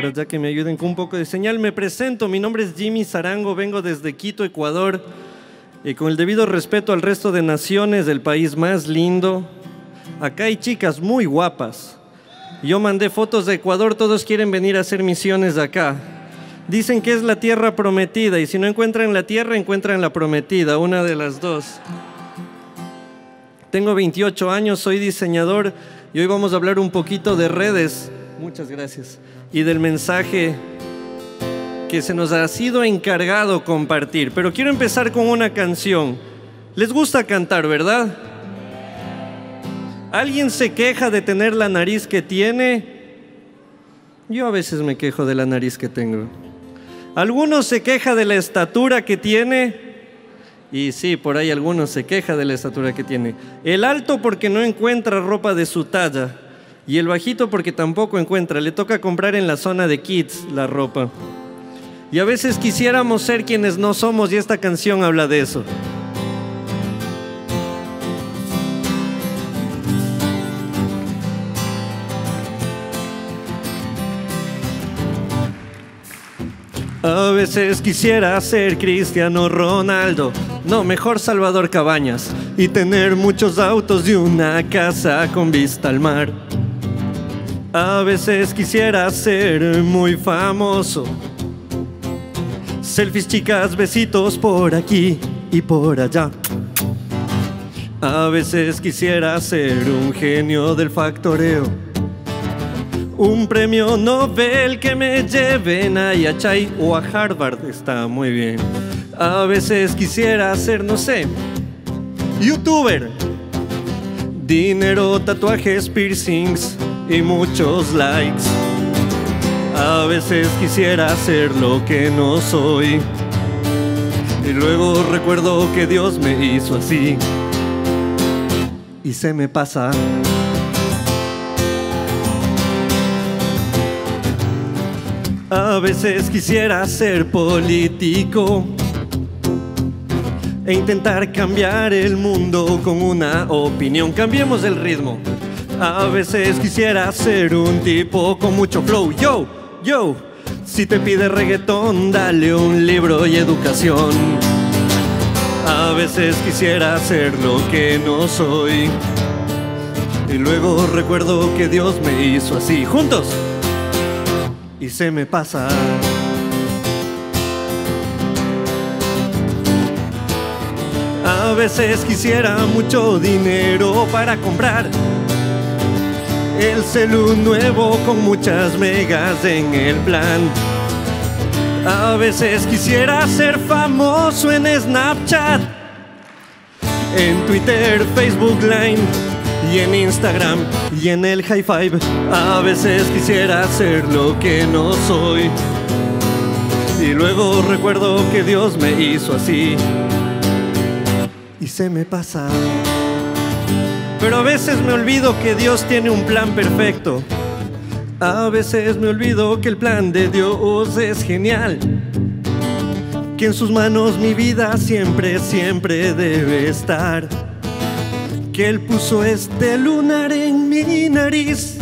por allá que me ayuden con un poco de señal. Me presento, mi nombre es Jimmy Zarango, vengo desde Quito, Ecuador, y con el debido respeto al resto de naciones del país más lindo. Acá hay chicas muy guapas. Yo mandé fotos de Ecuador, todos quieren venir a hacer misiones acá. Dicen que es la tierra prometida y si no encuentran la tierra, encuentran la prometida, una de las dos. Tengo 28 años, soy diseñador y hoy vamos a hablar un poquito de redes. Muchas gracias. Y del mensaje que se nos ha sido encargado compartir. Pero quiero empezar con una canción. Les gusta cantar, ¿verdad? ¿Alguien se queja de tener la nariz que tiene? Yo a veces me quejo de la nariz que tengo. ¿Alguno se queja de la estatura que tiene? Y sí, por ahí algunos se queja de la estatura que tiene. El alto porque no encuentra ropa de su talla. Y el bajito porque tampoco encuentra. Le toca comprar en la zona de kids la ropa. Y a veces quisiéramos ser quienes no somos y esta canción habla de eso. A veces quisiera ser Cristiano Ronaldo, no, mejor Salvador Cabañas, y tener muchos autos y una casa con vista al mar. A veces quisiera ser muy famoso. Selfies chicas, besitos por aquí y por allá. A veces quisiera ser un genio del factoreo un premio Nobel que me lleven a Yachay o a Harvard está muy bien. A veces quisiera ser, no sé, youtuber. Dinero, tatuajes, piercings y muchos likes. A veces quisiera ser lo que no soy. Y luego recuerdo que Dios me hizo así. Y se me pasa. A veces quisiera ser político e intentar cambiar el mundo con una opinión. Cambiemos el ritmo. A veces quisiera ser un tipo con mucho flow. Yo, yo, si te pide reggaetón, dale un libro y educación. A veces quisiera ser lo que no soy. Y luego recuerdo que Dios me hizo así. Juntos y se me pasa. A veces quisiera mucho dinero para comprar el celu nuevo con muchas megas en el plan. A veces quisiera ser famoso en Snapchat, en Twitter, Facebook Line y en Instagram y en el high five. A veces quisiera ser lo que no soy. Y luego recuerdo que Dios me hizo así. Y se me pasa. Pero a veces me olvido que Dios tiene un plan perfecto. A veces me olvido que el plan de Dios es genial. Que en sus manos mi vida siempre, siempre debe estar que él puso este lunar en mi nariz.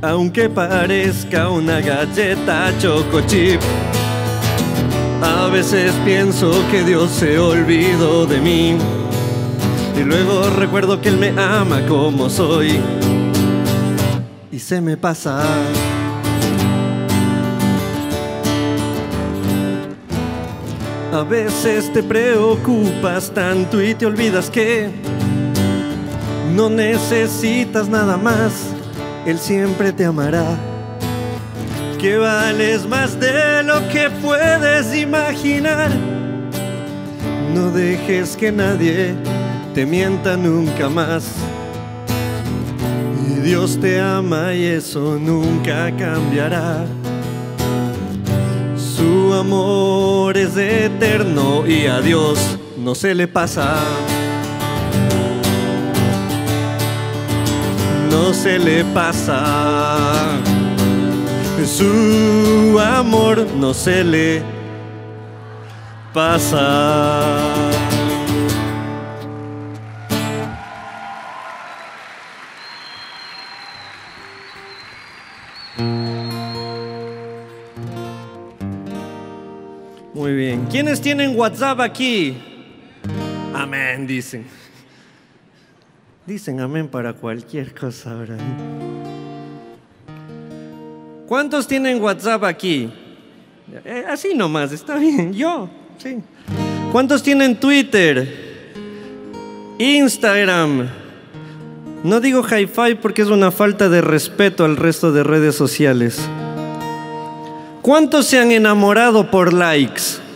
Aunque parezca una galleta choco chip, a veces pienso que Dios se olvidó de mí. Y luego recuerdo que Él me ama como soy. Y se me pasa. A veces te preocupas tanto y te olvidas que no necesitas nada más, Él siempre te amará. Que vales más de lo que puedes imaginar. No dejes que nadie te mienta nunca más. Y Dios te ama y eso nunca cambiará. Su amor es eterno y a Dios no se le pasa. No se le pasa. Su amor no se le pasa. Bien. ¿Quiénes tienen WhatsApp aquí? Amén, dicen. Dicen amén para cualquier cosa ahora. ¿Cuántos tienen WhatsApp aquí? Eh, así nomás, está bien. Yo, sí. ¿Cuántos tienen Twitter? Instagram. No digo hi-fi porque es una falta de respeto al resto de redes sociales. ¿Cuántos se han enamorado por likes?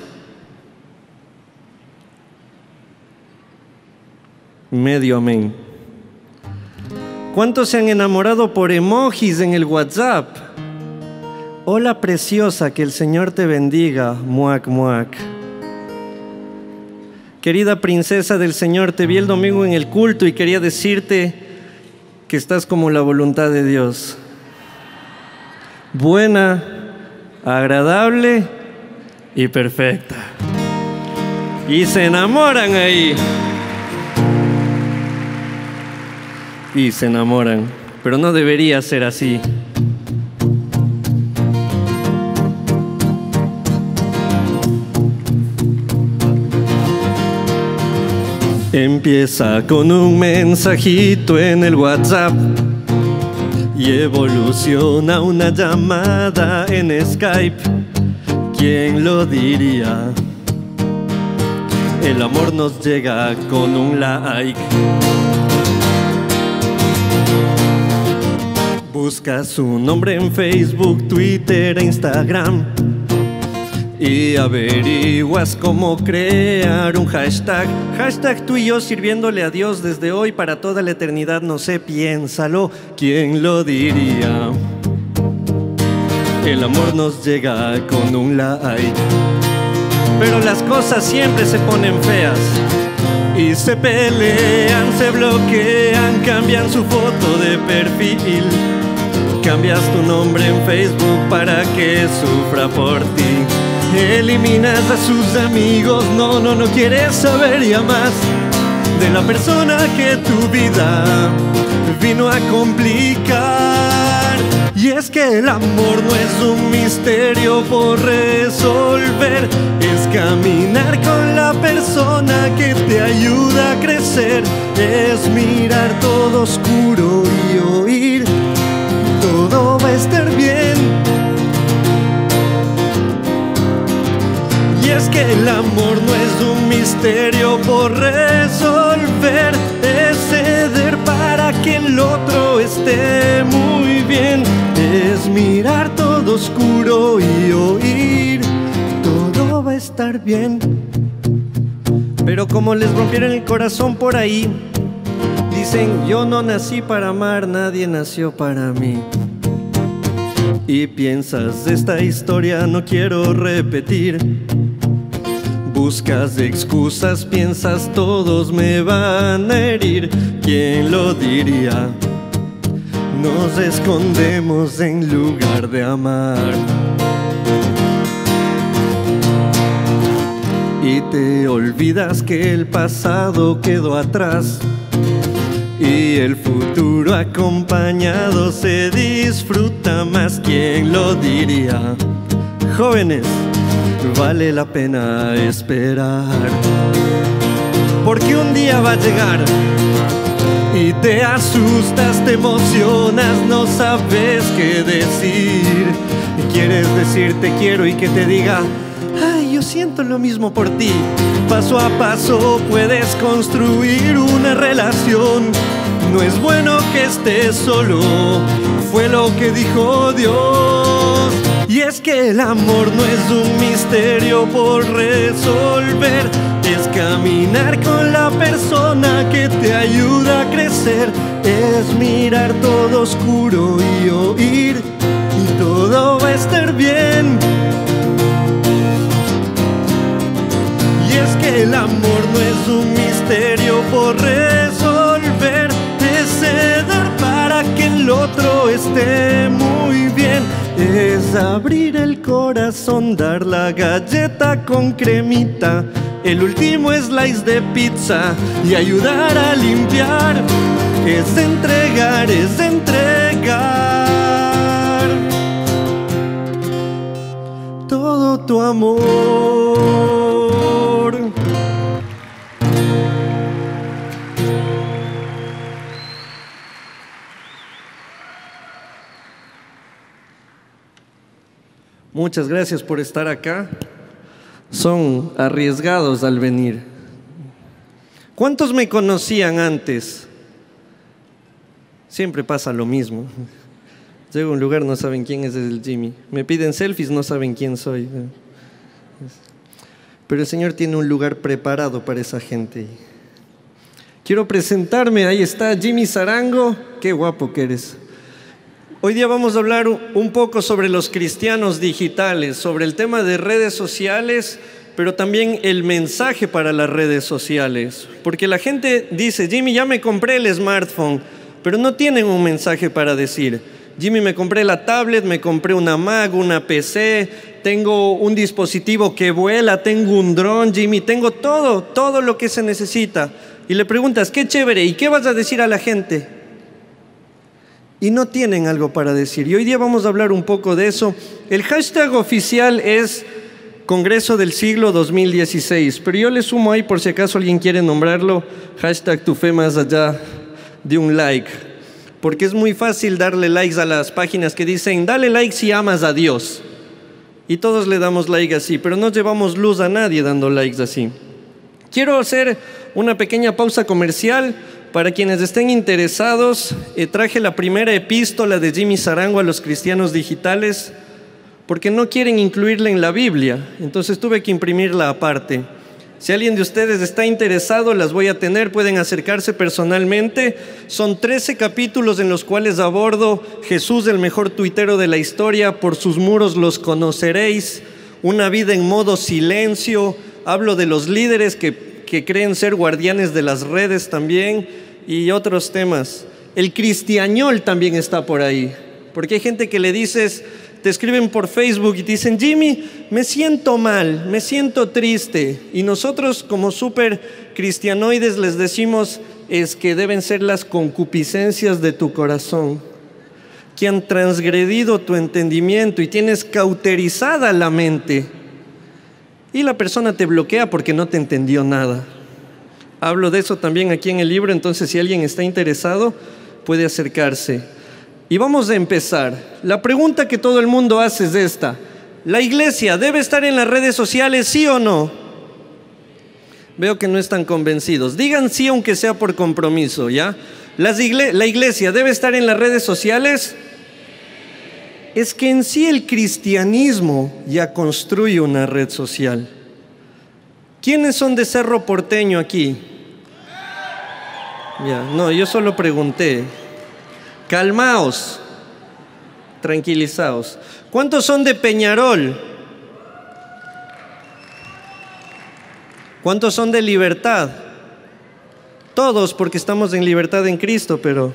Medio amén. ¿Cuántos se han enamorado por emojis en el WhatsApp? Hola preciosa, que el Señor te bendiga, muac, muac. Querida princesa del Señor, te vi el domingo en el culto y quería decirte que estás como la voluntad de Dios. Buena, agradable y perfecta. Y se enamoran ahí. Y se enamoran. Pero no debería ser así. Empieza con un mensajito en el WhatsApp y evoluciona una llamada en Skype. ¿Quién lo diría? El amor nos llega con un like. Busca su nombre en Facebook, Twitter e Instagram y averiguas cómo crear un hashtag. Hashtag tú y yo sirviéndole a Dios desde hoy para toda la eternidad. No sé, piénsalo, ¿quién lo diría? El amor nos llega con un like. Pero las cosas siempre se ponen feas. Y se pelean, se bloquean, cambian su foto de perfil. Cambias tu nombre en Facebook para que sufra por ti. Eliminas a sus amigos, no, no, no quieres saber ya más de la persona que tu vida vino a complicar. Y es que el amor no es un misterio por resolver, es caminar con la persona que te ayuda a crecer, es mirar todo oscuro y oír, bien es que el amor no es un misterio por resolver, es ceder para que el otro esté muy bien, es mirar todo oscuro y oír, todo va a estar bien. Pero como les rompieron el corazón por ahí, dicen, yo no nací para amar, nadie nació para mí. Y piensas, esta historia no quiero repetir Buscas excusas, piensas todos me van a herir. ¿Quién lo diría? Nos escondemos en lugar de amar. Y te olvidas que el pasado quedó atrás. Y el futuro acompañado se disfruta más. ¿Quién lo diría? Jóvenes vale la pena esperar. Porque un día va a llegar y te asustas, te emocionas, no sabes qué decir. Y quieres decir te quiero y que te diga, siento lo mismo por ti. Paso a paso puedes construir una relación. No es bueno que estés solo, fue lo que dijo Dios. Y es que el amor no es un misterio por resolver, es caminar con la persona que te ayuda a crecer, es mirar todo oscuro y oír y todo va a estar bien. Es que el amor no es un misterio por resolver, es ceder para que el otro esté muy bien es abrir el corazón, dar la galleta con cremita, el último slice de pizza y ayudar a limpiar. Es entregar, es entregar. todo tu amor. Muchas gracias por estar acá. Son arriesgados al venir. ¿Cuántos me conocían antes? Siempre pasa lo mismo. Llego a un lugar, no saben quién es el Jimmy. Me piden selfies, no saben quién soy. Pero el Señor tiene un lugar preparado para esa gente. Quiero presentarme, ahí está Jimmy Zarango. Qué guapo que eres. Hoy día vamos a hablar un poco sobre los cristianos digitales, sobre el tema de redes sociales, pero también el mensaje para las redes sociales. Porque la gente dice, Jimmy, ya me compré el smartphone, pero no tienen un mensaje para decir. Jimmy, me compré la tablet, me compré una Mac, una PC, tengo un dispositivo que vuela, tengo un dron, Jimmy, tengo todo, todo lo que se necesita. Y le preguntas, qué chévere, ¿y qué vas a decir a la gente? Y no tienen algo para decir. Y hoy día vamos a hablar un poco de eso. El hashtag oficial es Congreso del Siglo 2016, pero yo le sumo ahí por si acaso alguien quiere nombrarlo, hashtag tu fe más allá de un like porque es muy fácil darle likes a las páginas que dicen, dale like si amas a Dios. Y todos le damos like así, pero no llevamos luz a nadie dando likes así. Quiero hacer una pequeña pausa comercial. Para quienes estén interesados, eh, traje la primera epístola de Jimmy Zarango a los cristianos digitales, porque no quieren incluirla en la Biblia, entonces tuve que imprimirla aparte. Si alguien de ustedes está interesado, las voy a tener, pueden acercarse personalmente. Son 13 capítulos en los cuales abordo Jesús, el mejor tuitero de la historia, por sus muros los conoceréis, una vida en modo silencio, hablo de los líderes que, que creen ser guardianes de las redes también y otros temas. El cristiañol también está por ahí, porque hay gente que le dices, te escriben por Facebook y te dicen, Jimmy, me siento mal, me siento triste. Y nosotros como super cristianoides les decimos, es que deben ser las concupiscencias de tu corazón, que han transgredido tu entendimiento y tienes cauterizada la mente. Y la persona te bloquea porque no te entendió nada. Hablo de eso también aquí en el libro, entonces si alguien está interesado, puede acercarse. Y vamos a empezar. La pregunta que todo el mundo hace es esta. ¿La iglesia debe estar en las redes sociales, sí o no? Veo que no están convencidos. Digan sí aunque sea por compromiso, ¿ya? ¿La iglesia debe estar en las redes sociales? Es que en sí el cristianismo ya construye una red social. ¿Quiénes son de Cerro Porteño aquí? Ya, no, yo solo pregunté. Calmaos, tranquilizaos. ¿Cuántos son de Peñarol? ¿Cuántos son de libertad? Todos, porque estamos en libertad en Cristo, pero...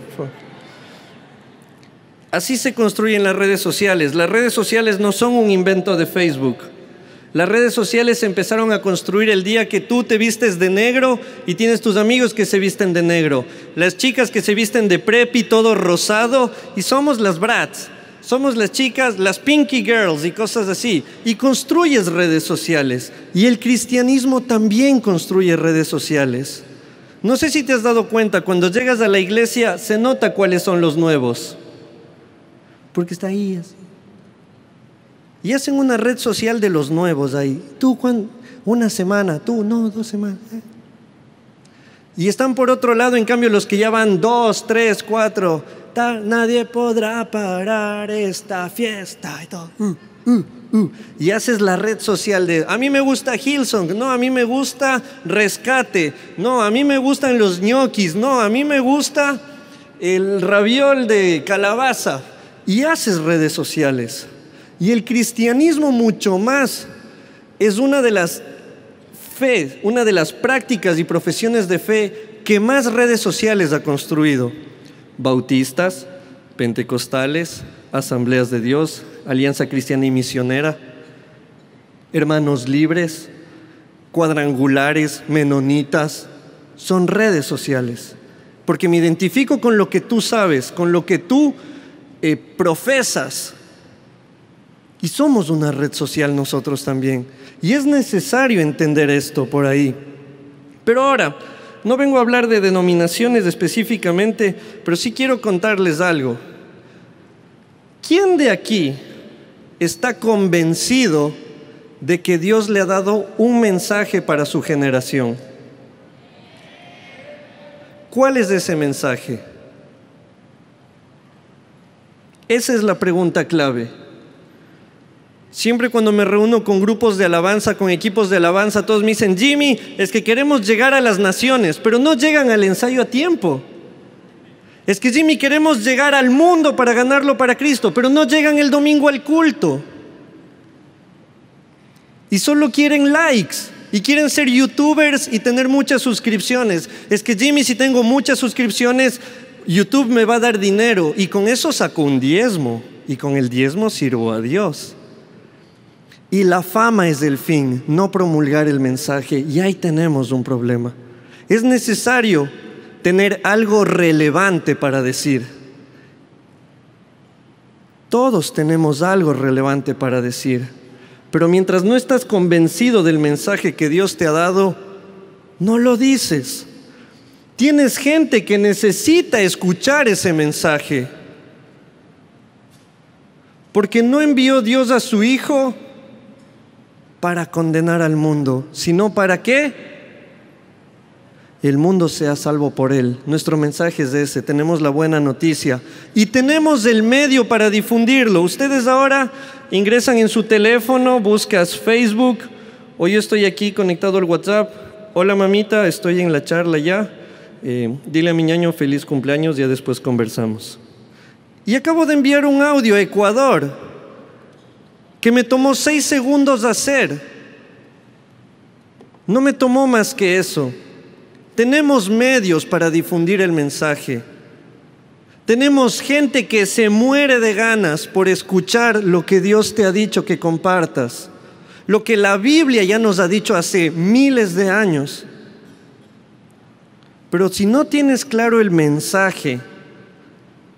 Así se construyen las redes sociales. Las redes sociales no son un invento de Facebook. Las redes sociales empezaron a construir el día que tú te vistes de negro y tienes tus amigos que se visten de negro. Las chicas que se visten de preppy, todo rosado, y somos las brats. Somos las chicas, las pinky girls y cosas así. Y construyes redes sociales. Y el cristianismo también construye redes sociales. No sé si te has dado cuenta, cuando llegas a la iglesia se nota cuáles son los nuevos. Porque está ahí. Y hacen una red social de los nuevos ahí. Tú, una semana, tú, no, dos semanas. ¿eh? Y están por otro lado, en cambio, los que ya van dos, tres, cuatro. nadie podrá parar esta fiesta y todo. Uh, uh, uh. Y haces la red social de, a mí me gusta Hillsong, no, a mí me gusta Rescate, no, a mí me gustan los ñoquis, no, a mí me gusta el raviol de calabaza. Y haces redes sociales. Y el cristianismo mucho más es una de las fe, una de las prácticas y profesiones de fe que más redes sociales ha construido. Bautistas, pentecostales, asambleas de Dios, Alianza Cristiana y Misionera, hermanos libres, cuadrangulares, menonitas, son redes sociales. Porque me identifico con lo que tú sabes, con lo que tú eh, profesas. Y somos una red social nosotros también. Y es necesario entender esto por ahí. Pero ahora, no vengo a hablar de denominaciones específicamente, pero sí quiero contarles algo. ¿Quién de aquí está convencido de que Dios le ha dado un mensaje para su generación? ¿Cuál es ese mensaje? Esa es la pregunta clave. Siempre cuando me reúno con grupos de alabanza, con equipos de alabanza, todos me dicen, Jimmy, es que queremos llegar a las naciones, pero no llegan al ensayo a tiempo. Es que Jimmy, queremos llegar al mundo para ganarlo para Cristo, pero no llegan el domingo al culto. Y solo quieren likes. Y quieren ser youtubers y tener muchas suscripciones. Es que Jimmy, si tengo muchas suscripciones, YouTube me va a dar dinero. Y con eso saco un diezmo. Y con el diezmo sirvo a Dios. Y la fama es el fin, no promulgar el mensaje. Y ahí tenemos un problema. Es necesario tener algo relevante para decir. Todos tenemos algo relevante para decir. Pero mientras no estás convencido del mensaje que Dios te ha dado, no lo dices. Tienes gente que necesita escuchar ese mensaje. Porque no envió Dios a su Hijo para condenar al mundo, sino para qué? El mundo sea salvo por él. Nuestro mensaje es ese, tenemos la buena noticia y tenemos el medio para difundirlo. Ustedes ahora ingresan en su teléfono, buscas Facebook, hoy estoy aquí conectado al WhatsApp. Hola mamita, estoy en la charla ya. Eh, dile a mi ñaño feliz cumpleaños, ya después conversamos. Y acabo de enviar un audio a Ecuador que me tomó seis segundos hacer. No me tomó más que eso. Tenemos medios para difundir el mensaje. Tenemos gente que se muere de ganas por escuchar lo que Dios te ha dicho que compartas. Lo que la Biblia ya nos ha dicho hace miles de años. Pero si no tienes claro el mensaje,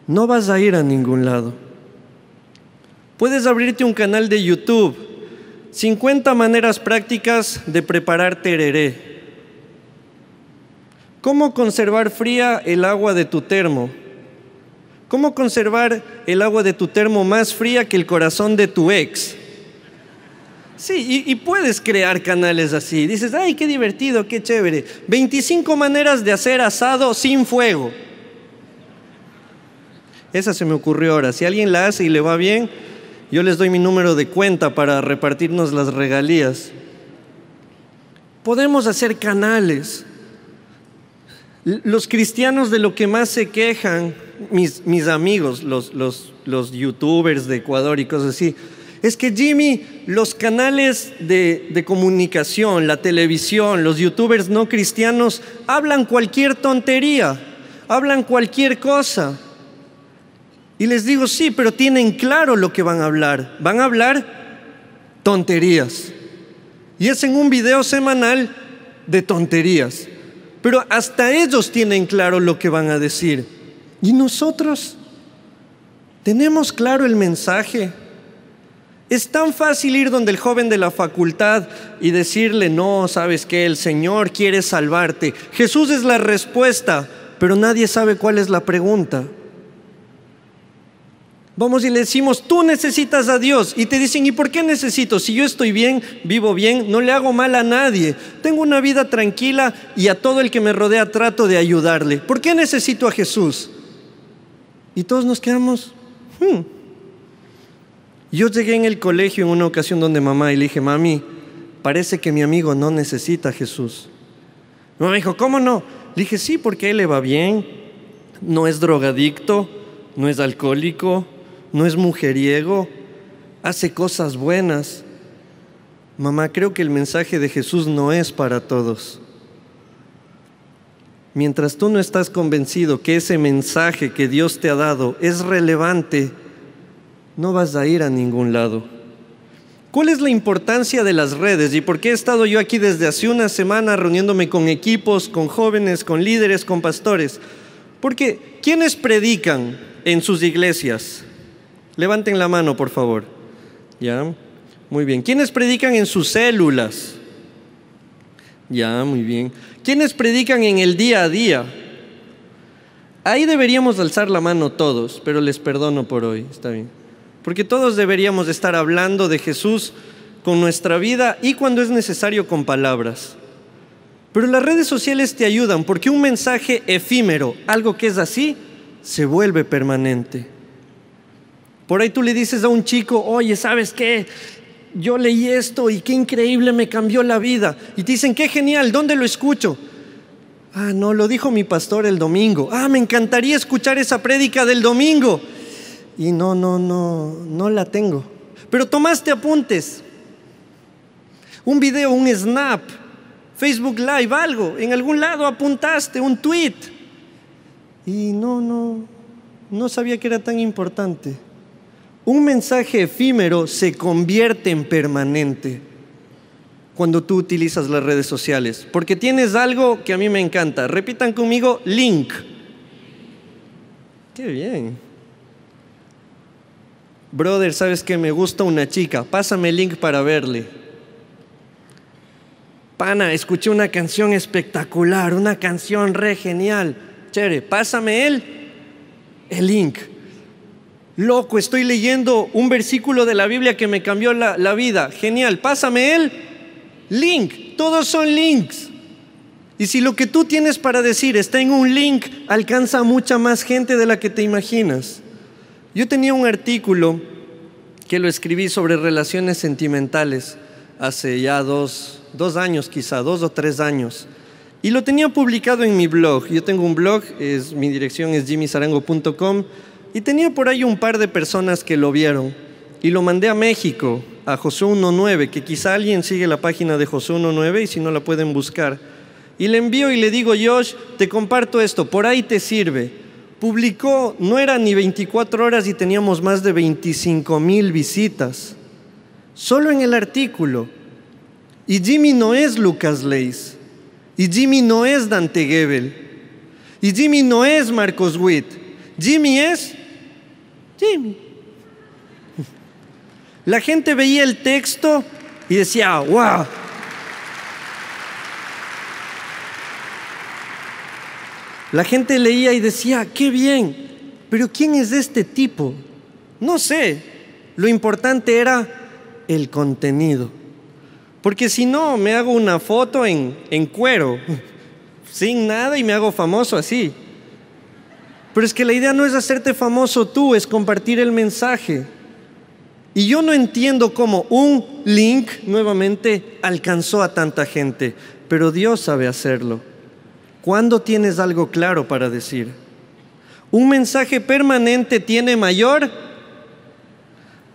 no vas a ir a ningún lado. Puedes abrirte un canal de YouTube. 50 maneras prácticas de preparar tereré. ¿Cómo conservar fría el agua de tu termo? ¿Cómo conservar el agua de tu termo más fría que el corazón de tu ex? Sí, y, puedes crear canales así. Dices, ay, qué divertido, qué chévere. 25 maneras de hacer asado sin fuego. Esa se me ocurrió ahora. Si alguien la hace y le va bien, yo les doy mi número de cuenta para repartirnos las regalías. Podemos hacer canales. Los cristianos de lo que más se quejan, mis, mis amigos, los, los, los youtubers de Ecuador y cosas así, es que Jimmy, los canales de, comunicación, la televisión, los youtubers no cristianos hablan cualquier tontería, hablan cualquier cosa. Y les digo, sí, pero tienen claro lo que van a hablar. Van a hablar tonterías. Y es en un video semanal de tonterías. Pero hasta ellos tienen claro lo que van a decir. ¿Y nosotros? ¿Tenemos claro el mensaje? Es tan fácil ir donde el joven de la facultad y decirle, no, sabes que el Señor quiere salvarte. Jesús es la respuesta, pero nadie sabe cuál es la pregunta. Vamos y le decimos, tú necesitas a Dios. Y te dicen, ¿y por qué necesito? Si yo estoy bien, vivo bien, no le hago mal a nadie. Tengo una vida tranquila y a todo el que me rodea trato de ayudarle. ¿Por qué necesito a Jesús? Y todos nos quedamos, hmm". Yo llegué en el colegio en una ocasión donde mamá y le dije, mami, parece que mi amigo no necesita a Jesús. mamá me dijo, ¿cómo no? Le dije, sí, porque él le va bien, no es drogadicto, no es alcohólico, no es mujeriego, hace cosas buenas. Mamá, creo que el mensaje de Jesús no es para todos. Mientras tú no estás convencido que ese mensaje que Dios te ha dado es relevante, no vas a ir a ningún lado. ¿Cuál es la importancia de las redes y por qué he estado yo aquí desde hace una semana reuniéndome con equipos, con jóvenes, con líderes, con pastores? Porque ¿quiénes predican en sus iglesias? Levanten la mano, por favor. ¿Ya? Muy bien. ¿Quiénes predican en sus células? Ya, muy bien. ¿Quiénes predican en el día a día? Ahí deberíamos alzar la mano todos, pero les perdono por hoy, está bien. Porque todos deberíamos estar hablando de Jesús con nuestra vida y cuando es necesario con palabras. Pero las redes sociales te ayudan porque un mensaje efímero, algo que es así, se vuelve permanente. Por ahí tú le dices a un chico, oye, ¿sabes qué? Yo leí esto y qué increíble me cambió la vida. Y te dicen, qué genial, ¿dónde lo escucho? Ah, no, lo dijo mi pastor el domingo. Ah, me encantaría escuchar esa prédica del domingo. Y no, no, no, no la tengo. Pero tomaste apuntes. Un video, un snap, Facebook Live, algo. En algún lado apuntaste, un tweet. Y no, no, no sabía que era tan importante. Un mensaje efímero se convierte en permanente cuando tú utilizas las redes sociales, porque tienes algo que a mí me encanta. Repitan conmigo, link. Qué bien. Brother, ¿sabes que me gusta una chica? Pásame el link para verle. Pana, escuché una canción espectacular, una canción re genial. Chere, pásame él, el link. Loco, estoy leyendo un versículo de la Biblia que me cambió la, vida. Genial, pásame él, link. Todos son links. Y si lo que tú tienes para decir está en un link, alcanza a mucha más gente de la que te imaginas. Yo tenía un artículo que lo escribí sobre relaciones sentimentales hace ya dos, dos años quizá, dos o tres años. Y lo tenía publicado en mi blog. Yo tengo un blog, es, mi dirección es jimmysarango.com y tenía por ahí un par de personas que lo vieron. Y lo mandé a México, a José 19, que quizá alguien sigue la página de José 19 y si no la pueden buscar. Y le envío y le digo, Josh, te comparto esto, por ahí te sirve. Publicó, no era ni 24 horas y teníamos más de 25 mil visitas. Solo en el artículo. Y Jimmy no es Lucas Leis. Y Jimmy no es Dante Gebel. Y Jimmy no es Marcos Witt. Jimmy es Jimmy. La gente veía el texto y decía, wow. La gente leía y decía, qué bien, pero ¿quién es este tipo? No sé, lo importante era el contenido. Porque si no, me hago una foto en, en cuero, sin nada y me hago famoso así. Pero es que la idea no es hacerte famoso tú, es compartir el mensaje. Y yo no entiendo cómo un link nuevamente alcanzó a tanta gente, pero Dios sabe hacerlo. ¿Cuándo tienes algo claro para decir? ¿Un mensaje permanente tiene mayor?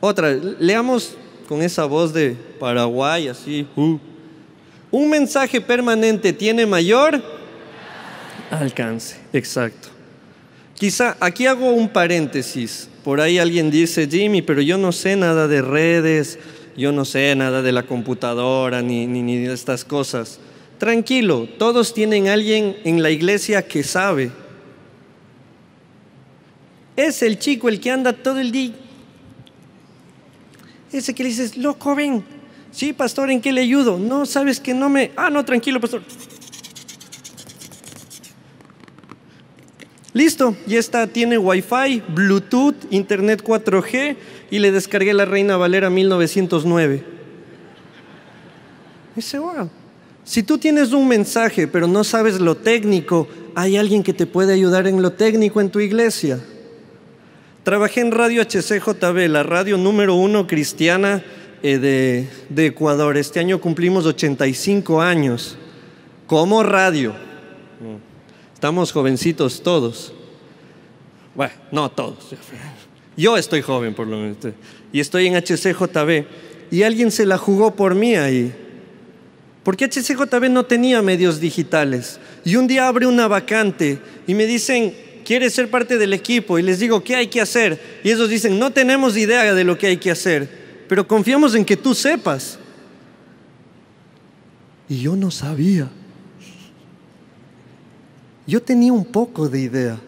Otra, leamos con esa voz de Paraguay, así. Uh. Un mensaje permanente tiene mayor alcance, exacto. Quizá aquí hago un paréntesis. Por ahí alguien dice, Jimmy, pero yo no sé nada de redes, yo no sé nada de la computadora ni, ni, ni de estas cosas. Tranquilo, todos tienen alguien en la iglesia que sabe. Es el chico el que anda todo el día. Ese que le dices, loco, ven. Sí, pastor, ¿en qué le ayudo? No, sabes que no me... Ah, no, tranquilo, pastor. Listo, ya está, tiene Wi-Fi, Bluetooth, Internet 4G y le descargué la Reina Valera 1909. Dice, wow. Si tú tienes un mensaje pero no sabes lo técnico, hay alguien que te puede ayudar en lo técnico en tu iglesia. Trabajé en Radio HCJB, la radio número uno cristiana eh, de, de Ecuador. Este año cumplimos 85 años como radio. Estamos jovencitos todos. Bueno, no todos. Yo estoy joven por lo menos. Y estoy en HCJB. Y alguien se la jugó por mí ahí. Porque HCJB no tenía medios digitales. Y un día abre una vacante y me dicen, ¿quieres ser parte del equipo? Y les digo, ¿qué hay que hacer? Y ellos dicen, no tenemos idea de lo que hay que hacer, pero confiamos en que tú sepas. Y yo no sabía. Yo tenía un poco de idea,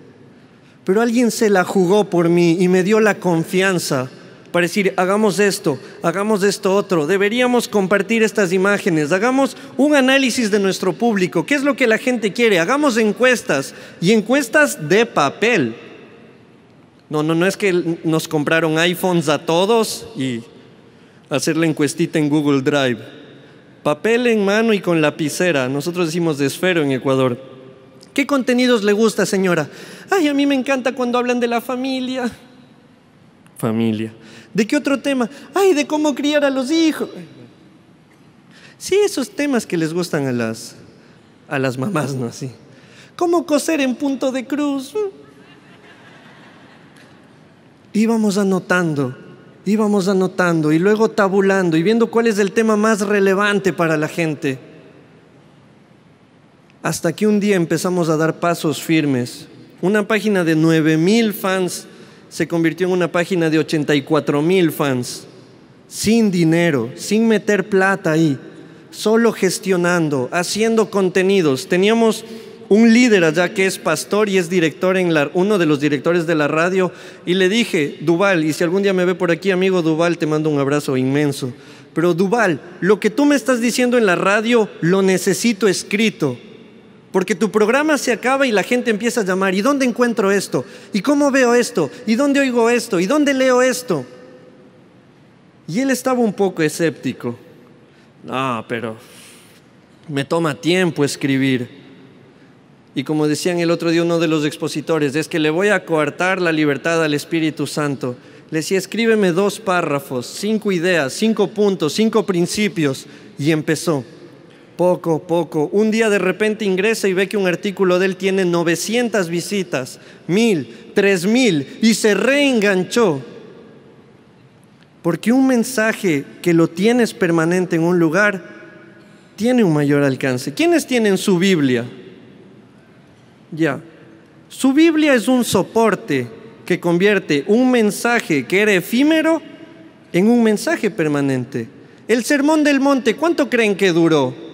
pero alguien se la jugó por mí y me dio la confianza para decir, hagamos esto, hagamos esto otro, deberíamos compartir estas imágenes, hagamos un análisis de nuestro público, qué es lo que la gente quiere, hagamos encuestas y encuestas de papel. No, no, no es que nos compraron iPhones a todos y hacer la encuestita en Google Drive. Papel en mano y con lapicera. Nosotros decimos de esfero en Ecuador. ¿Qué contenidos le gusta, señora? Ay, a mí me encanta cuando hablan de la familia. Familia. ¿De qué otro tema? Ay, de cómo criar a los hijos. Sí, esos temas que les gustan a las, a las mamás, ¿no? Así. ¿Cómo coser en punto de cruz? íbamos anotando, íbamos anotando y luego tabulando y viendo cuál es el tema más relevante para la gente. Hasta que un día empezamos a dar pasos firmes. Una página de 9 mil fans se convirtió en una página de 84 mil fans, sin dinero, sin meter plata ahí, solo gestionando, haciendo contenidos. Teníamos un líder allá que es pastor y es director en uno de los directores de la radio, y le dije, Duval, y si algún día me ve por aquí, amigo Duval, te mando un abrazo inmenso. Pero Duval, lo que tú me estás diciendo en la radio lo necesito escrito. Porque tu programa se acaba y la gente empieza a llamar, ¿y dónde encuentro esto? ¿Y cómo veo esto? ¿Y dónde oigo esto? ¿Y dónde leo esto? Y él estaba un poco escéptico. Ah, pero me toma tiempo escribir. Y como decían el otro día uno de los expositores, es que le voy a coartar la libertad al Espíritu Santo. Le decía, escríbeme dos párrafos, cinco ideas, cinco puntos, cinco principios. Y empezó, poco, poco. Un día de repente ingresa y ve que un artículo de él tiene 900 visitas, mil, tres mil, y se reenganchó. Porque un mensaje que lo tienes permanente en un lugar tiene un mayor alcance. ¿Quiénes tienen su Biblia? Ya. Su Biblia es un soporte que convierte un mensaje que era efímero en un mensaje permanente. El Sermón del Monte, ¿cuánto creen que duró?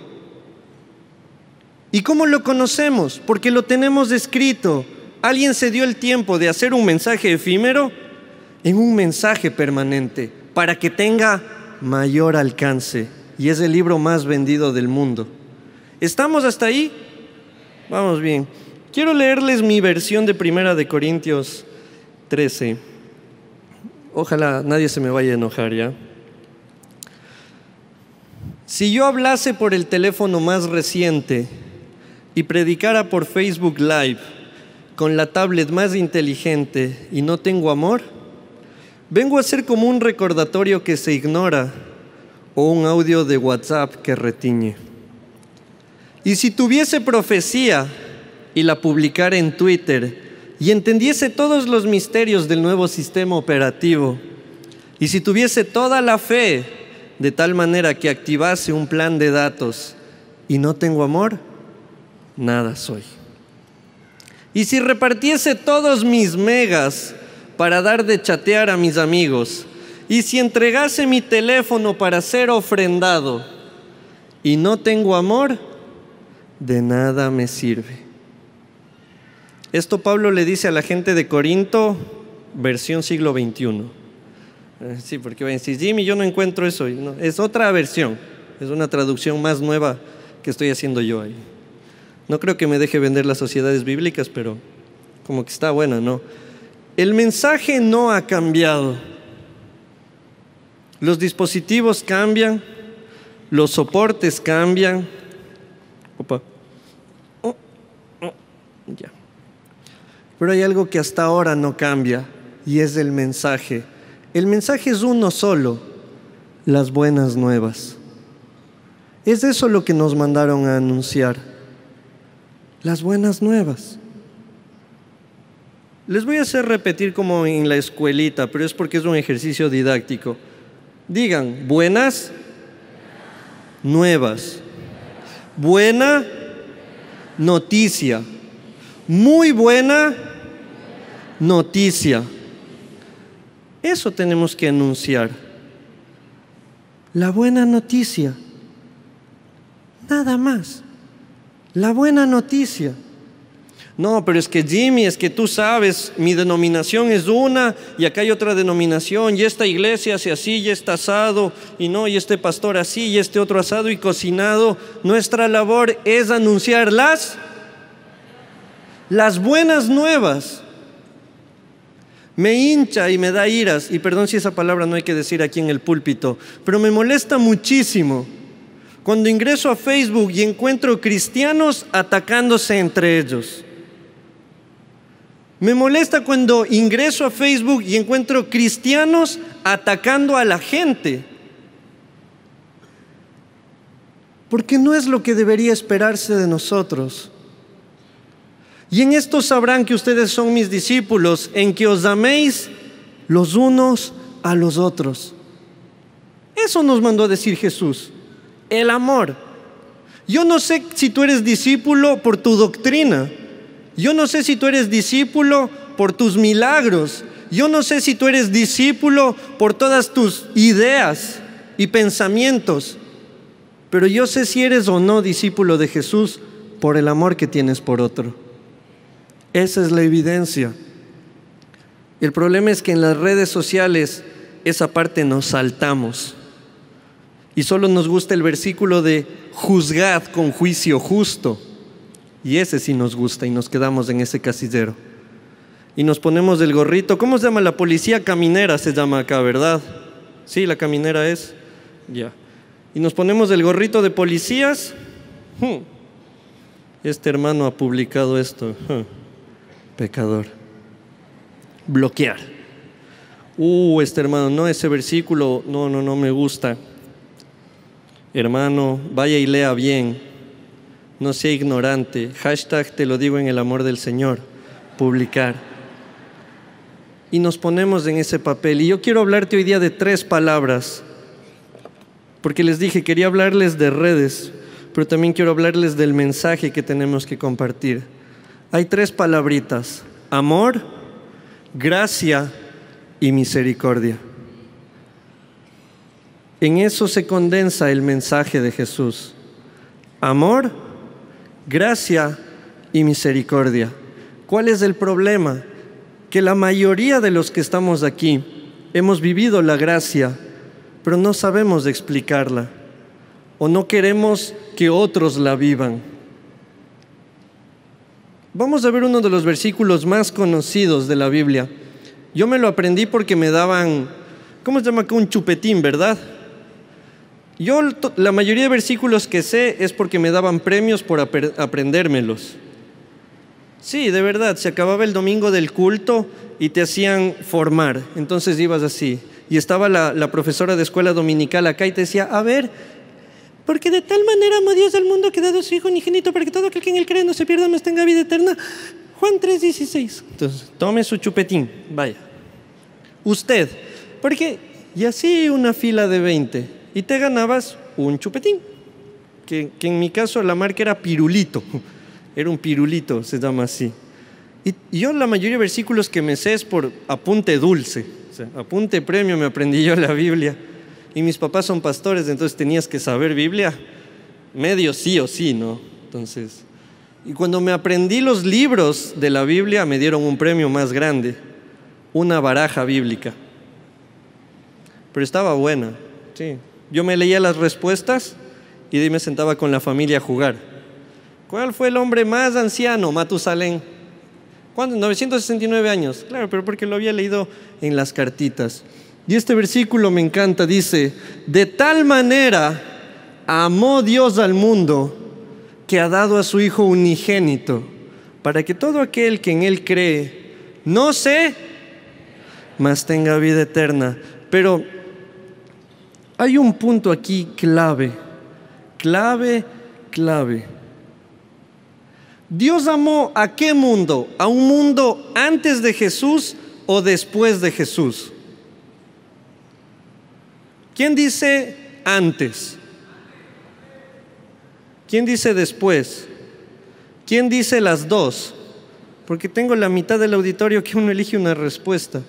¿Y cómo lo conocemos? Porque lo tenemos escrito. Alguien se dio el tiempo de hacer un mensaje efímero en un mensaje permanente para que tenga mayor alcance. Y es el libro más vendido del mundo. ¿Estamos hasta ahí? Vamos bien. Quiero leerles mi versión de Primera de Corintios 13. Ojalá nadie se me vaya a enojar ya. Si yo hablase por el teléfono más reciente y predicara por Facebook Live con la tablet más inteligente y no tengo amor, vengo a ser como un recordatorio que se ignora o un audio de WhatsApp que retiñe. Y si tuviese profecía, y la publicara en Twitter y entendiese todos los misterios del nuevo sistema operativo, y si tuviese toda la fe de tal manera que activase un plan de datos y no tengo amor, nada soy. Y si repartiese todos mis megas para dar de chatear a mis amigos, y si entregase mi teléfono para ser ofrendado y no tengo amor, de nada me sirve. Esto Pablo le dice a la gente de Corinto, versión siglo XXI. Eh, sí, porque van a Jimmy, yo no encuentro eso. es otra versión, es una traducción más nueva que estoy haciendo yo ahí. No creo que me deje vender las sociedades bíblicas, pero como que está buena, ¿no? El mensaje no ha cambiado. Los dispositivos cambian, los soportes cambian. Opa. Oh, oh, ya. Pero hay algo que hasta ahora no cambia y es el mensaje. El mensaje es uno solo, las buenas nuevas. Es eso lo que nos mandaron a anunciar, las buenas nuevas. Les voy a hacer repetir como en la escuelita, pero es porque es un ejercicio didáctico. Digan, buenas nuevas. Buena noticia. Muy buena noticia. Eso tenemos que anunciar. La buena noticia. Nada más. La buena noticia. No, pero es que Jimmy, es que tú sabes, mi denominación es una y acá hay otra denominación y esta iglesia hace así y está asado y no, y este pastor así y este otro asado y cocinado. Nuestra labor es anunciar las, las buenas nuevas. Me hincha y me da iras, y perdón si esa palabra no hay que decir aquí en el púlpito, pero me molesta muchísimo cuando ingreso a Facebook y encuentro cristianos atacándose entre ellos. Me molesta cuando ingreso a Facebook y encuentro cristianos atacando a la gente. Porque no es lo que debería esperarse de nosotros. Y en esto sabrán que ustedes son mis discípulos, en que os améis los unos a los otros. Eso nos mandó a decir Jesús, el amor. Yo no sé si tú eres discípulo por tu doctrina. Yo no sé si tú eres discípulo por tus milagros. Yo no sé si tú eres discípulo por todas tus ideas y pensamientos. Pero yo sé si eres o no discípulo de Jesús por el amor que tienes por otro. Esa es la evidencia. El problema es que en las redes sociales esa parte nos saltamos. Y solo nos gusta el versículo de juzgad con juicio justo. Y ese sí nos gusta y nos quedamos en ese casillero. Y nos ponemos el gorrito. ¿Cómo se llama la policía caminera? Se llama acá, ¿verdad? Sí, la caminera es. Ya. Y nos ponemos el gorrito de policías. Hmm. Este hermano ha publicado esto. Hmm. Pecador. Bloquear. Uh, este hermano, no, ese versículo, no, no, no me gusta. Hermano, vaya y lea bien no sea ignorante. Hashtag te lo digo en el amor del Señor. Publicar. Y nos ponemos en ese papel. Y yo quiero hablarte hoy día de tres palabras. Porque les dije, quería hablarles de redes, pero también quiero hablarles del mensaje que tenemos que compartir. Hay tres palabritas. Amor, gracia y misericordia. En eso se condensa el mensaje de Jesús. Amor, gracia y misericordia. ¿Cuál es el problema? Que la mayoría de los que estamos aquí hemos vivido la gracia, pero no sabemos explicarla o no queremos que otros la vivan. Vamos a ver uno de los versículos más conocidos de la Biblia. Yo me lo aprendí porque me daban, ¿cómo se llama? Un chupetín, ¿verdad? Yo la mayoría de versículos que sé es porque me daban premios por aprendérmelos. Sí, de verdad, se acababa el domingo del culto y te hacían formar. Entonces ibas así. Y estaba la, la profesora de escuela dominical acá y te decía, a ver, porque de tal manera amó Dios al mundo que ha dado su Hijo unigénito para que todo aquel que en él cree no se pierda, mas tenga vida eterna. Juan 3:16. Entonces, tome su chupetín, vaya. Usted, porque, y así una fila de 20 y te ganabas un chupetín, que, en mi caso la marca era pirulito, era un pirulito, se llama así. Y, yo la mayoría de versículos que me sé es por apunte dulce, o sea, apunte premio me aprendí yo la Biblia. Y mis papás son pastores, entonces tenías que saber Biblia, medio sí o sí, ¿no? Entonces, y cuando me aprendí los libros de la Biblia, me dieron un premio más grande, una baraja bíblica. Pero estaba buena, sí. Yo me leía las respuestas y me sentaba con la familia a jugar. ¿Cuál fue el hombre más anciano? Matusalén. ¿Cuántos? 969 años. Claro, pero porque lo había leído en las cartitas. Y este versículo me encanta, dice, de tal manera amó Dios al mundo que ha dado a su Hijo unigénito, para que todo aquel que en Él cree no se, mas tenga vida eterna. Pero hay un punto aquí clave, clave, clave. Dios amó a qué mundo? ¿A un mundo antes de Jesús o después de Jesús? ¿Quién dice antes? ¿Quién dice después? ¿Quién dice las dos? Porque tengo la mitad del auditorio que uno elige una respuesta.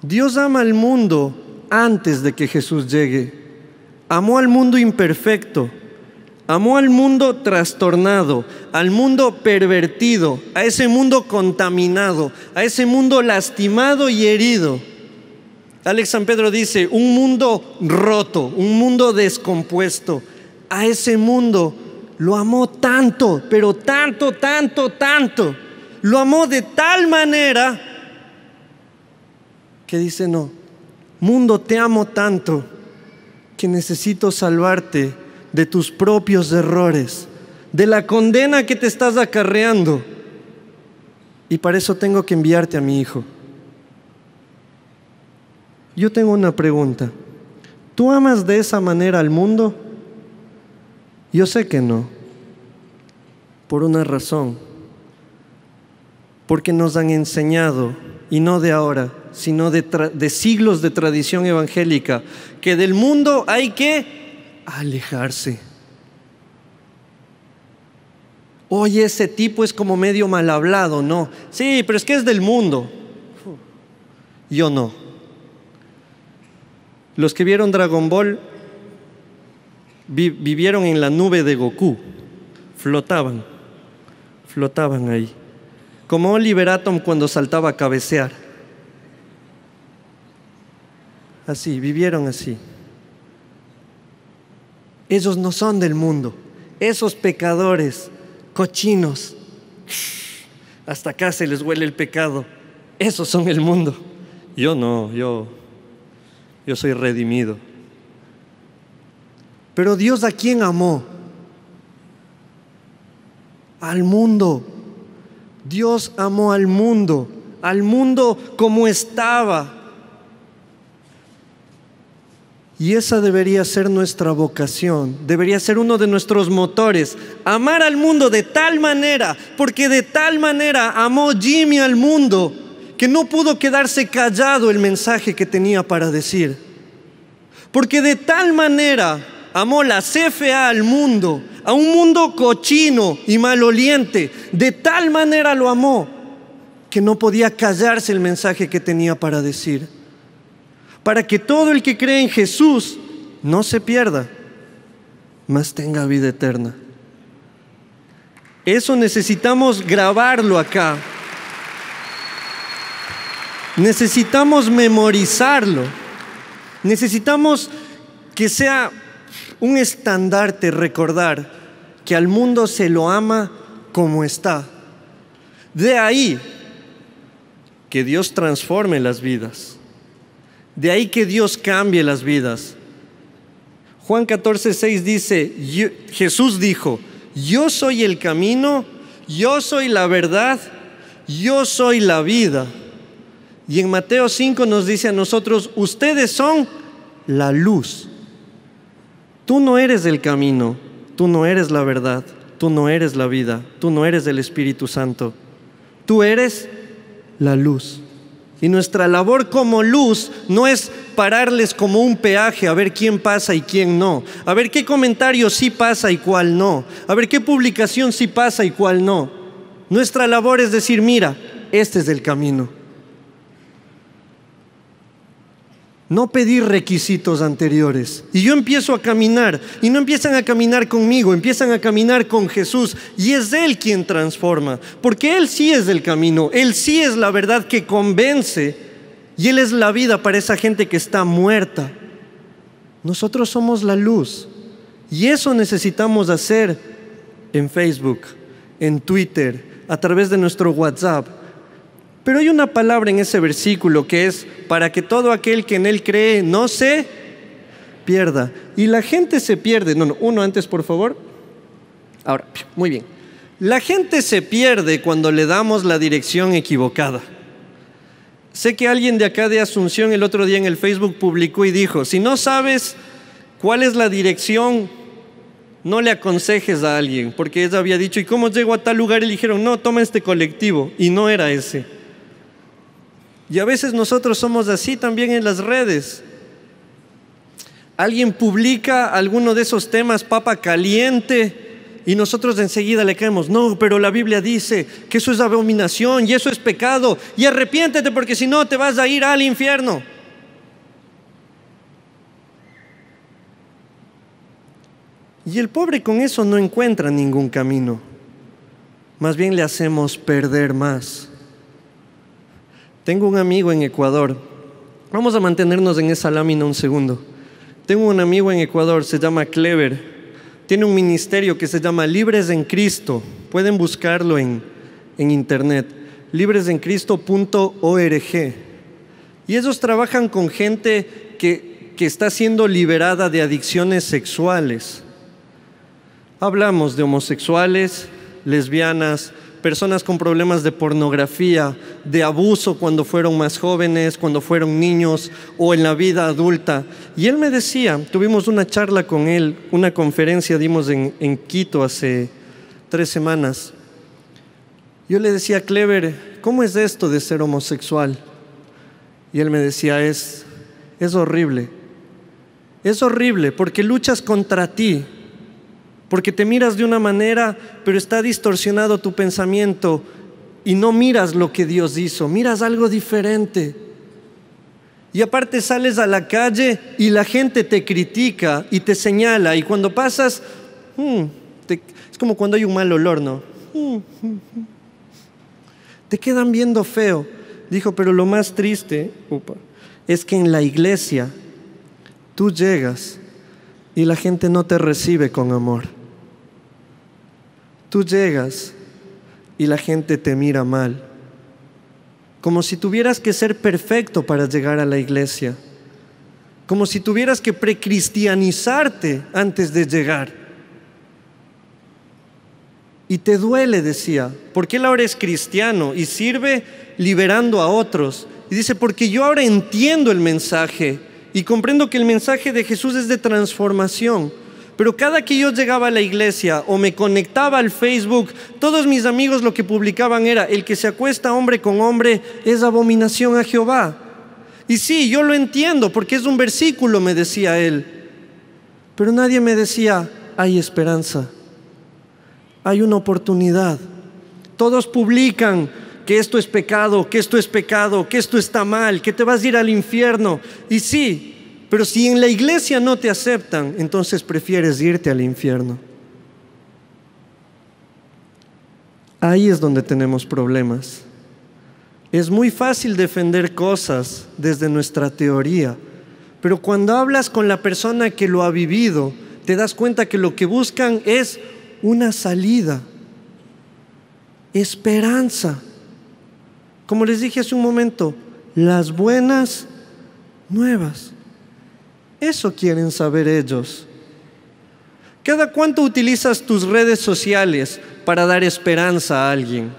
Dios ama al mundo antes de que Jesús llegue. Amó al mundo imperfecto Amó al mundo trastornado, al mundo pervertido, a ese mundo contaminado, a ese mundo lastimado y herido. Alex San Pedro dice, un mundo roto, un mundo descompuesto. A ese mundo lo amó tanto, pero tanto, tanto, tanto. Lo amó de tal manera que dice, no, mundo, te amo tanto que necesito salvarte de tus propios errores, de la condena que te estás acarreando. Y para eso tengo que enviarte a mi hijo. Yo tengo una pregunta. ¿Tú amas de esa manera al mundo? Yo sé que no. Por una razón. Porque nos han enseñado, y no de ahora, sino de, siglos de tradición evangélica, que del mundo hay que alejarse. Oye, ese tipo es como medio mal hablado, ¿no? Sí, pero es que es del mundo. Yo no. Los que vieron Dragon Ball vivieron en la nube de Goku, flotaban, flotaban ahí, como Oliver Atom cuando saltaba a cabecear. Así, vivieron así. Esos no son del mundo. Esos pecadores, cochinos, hasta acá se les huele el pecado. Esos son el mundo. Yo no, yo, yo soy redimido. Pero Dios a quién amó? Al mundo. Dios amó al mundo, al mundo como estaba y esa debería ser nuestra vocación, debería ser uno de nuestros motores. Amar al mundo de tal manera, porque de tal manera amó Jimmy al mundo, que no pudo quedarse callado el mensaje que tenía para decir. Porque de tal manera amó la CFA al mundo, a un mundo cochino y maloliente. De tal manera lo amó que no podía callarse el mensaje que tenía para decir para que todo el que cree en Jesús no se pierda, mas tenga vida eterna. Eso necesitamos grabarlo acá. Necesitamos memorizarlo. Necesitamos que sea un estandarte recordar que al mundo se lo ama como está. De ahí que Dios transforme las vidas. De ahí que Dios cambie las vidas. Juan 14, 6 dice, Jesús dijo, yo soy el camino, yo soy la verdad, yo soy la vida. Y en Mateo 5 nos dice a nosotros, ustedes son la luz. Tú no eres el camino, tú no eres la verdad, tú no eres la vida, tú no eres el Espíritu Santo, tú eres la luz. Y nuestra labor como luz no es pararles como un peaje a ver quién pasa y quién no, a ver qué comentario sí pasa y cuál no, a ver qué publicación sí pasa y cuál no. Nuestra labor es decir, mira, este es el camino. No pedir requisitos anteriores. Y yo empiezo a caminar. Y no empiezan a caminar conmigo, empiezan a caminar con Jesús. Y es Él quien transforma, porque Él sí es el camino, Él sí es la verdad que convence. Y Él es la vida para esa gente que está muerta. Nosotros somos la luz. Y eso necesitamos hacer en Facebook, en Twitter, a través de nuestro WhatsApp pero hay una palabra en ese versículo que es para que todo aquel que en él cree no se pierda. Y la gente se pierde. No, no, uno antes, por favor. Ahora, muy bien. La gente se pierde cuando le damos la dirección equivocada. Sé que alguien de acá de Asunción el otro día en el Facebook publicó y dijo, si no sabes cuál es la dirección, no le aconsejes a alguien, porque ella había dicho, ¿y cómo llego a tal lugar? Y le dijeron, no, toma este colectivo, y no era ese. Y a veces nosotros somos así también en las redes. Alguien publica alguno de esos temas, papa caliente, y nosotros enseguida le caemos, no, pero la Biblia dice que eso es abominación y eso es pecado, y arrepiéntete porque si no te vas a ir al infierno. Y el pobre con eso no encuentra ningún camino. Más bien le hacemos perder más. Tengo un amigo en Ecuador. Vamos a mantenernos en esa lámina un segundo. Tengo un amigo en Ecuador, se llama Clever. Tiene un ministerio que se llama Libres en Cristo. Pueden buscarlo en, en internet. Libresencristo.org. Y ellos trabajan con gente que, que está siendo liberada de adicciones sexuales. Hablamos de homosexuales, lesbianas, personas con problemas de pornografía, de abuso cuando fueron más jóvenes, cuando fueron niños o en la vida adulta. Y él me decía, tuvimos una charla con él, una conferencia dimos en, en Quito hace tres semanas. Yo le decía, Clever, ¿cómo es esto de ser homosexual? Y él me decía, es, es horrible. Es horrible porque luchas contra ti, porque te miras de una manera, pero está distorsionado tu pensamiento y no miras lo que Dios hizo, miras algo diferente. Y aparte sales a la calle y la gente te critica y te señala y cuando pasas, hmm, es como cuando hay un mal olor, ¿no? Hmm, hmm, te quedan viendo feo. Dijo, pero lo más triste es que en la iglesia tú llegas y la gente no te recibe con amor. Tú llegas y la gente te mira mal, como si tuvieras que ser perfecto para llegar a la iglesia, como si tuvieras que precristianizarte antes de llegar. Y te duele, decía, porque él ahora es cristiano y sirve liberando a otros. Y dice, porque yo ahora entiendo el mensaje y comprendo que el mensaje de Jesús es de transformación pero cada que yo llegaba a la iglesia o me conectaba al Facebook, todos mis amigos lo que publicaban era, el que se acuesta hombre con hombre es abominación a Jehová. Y sí, yo lo entiendo porque es un versículo, me decía él. Pero nadie me decía, hay esperanza, hay una oportunidad. Todos publican que esto es pecado, que esto es pecado, que esto está mal, que te vas a ir al infierno. Y sí, pero si en la iglesia no te aceptan, entonces prefieres irte al infierno. Ahí es donde tenemos problemas. Es muy fácil defender cosas desde nuestra teoría, pero cuando hablas con la persona que lo ha vivido, te das cuenta que lo que buscan es una salida, esperanza. Como les dije hace un momento, las buenas nuevas. Eso quieren saber ellos. ¿Cada cuánto utilizas tus redes sociales para dar esperanza a alguien?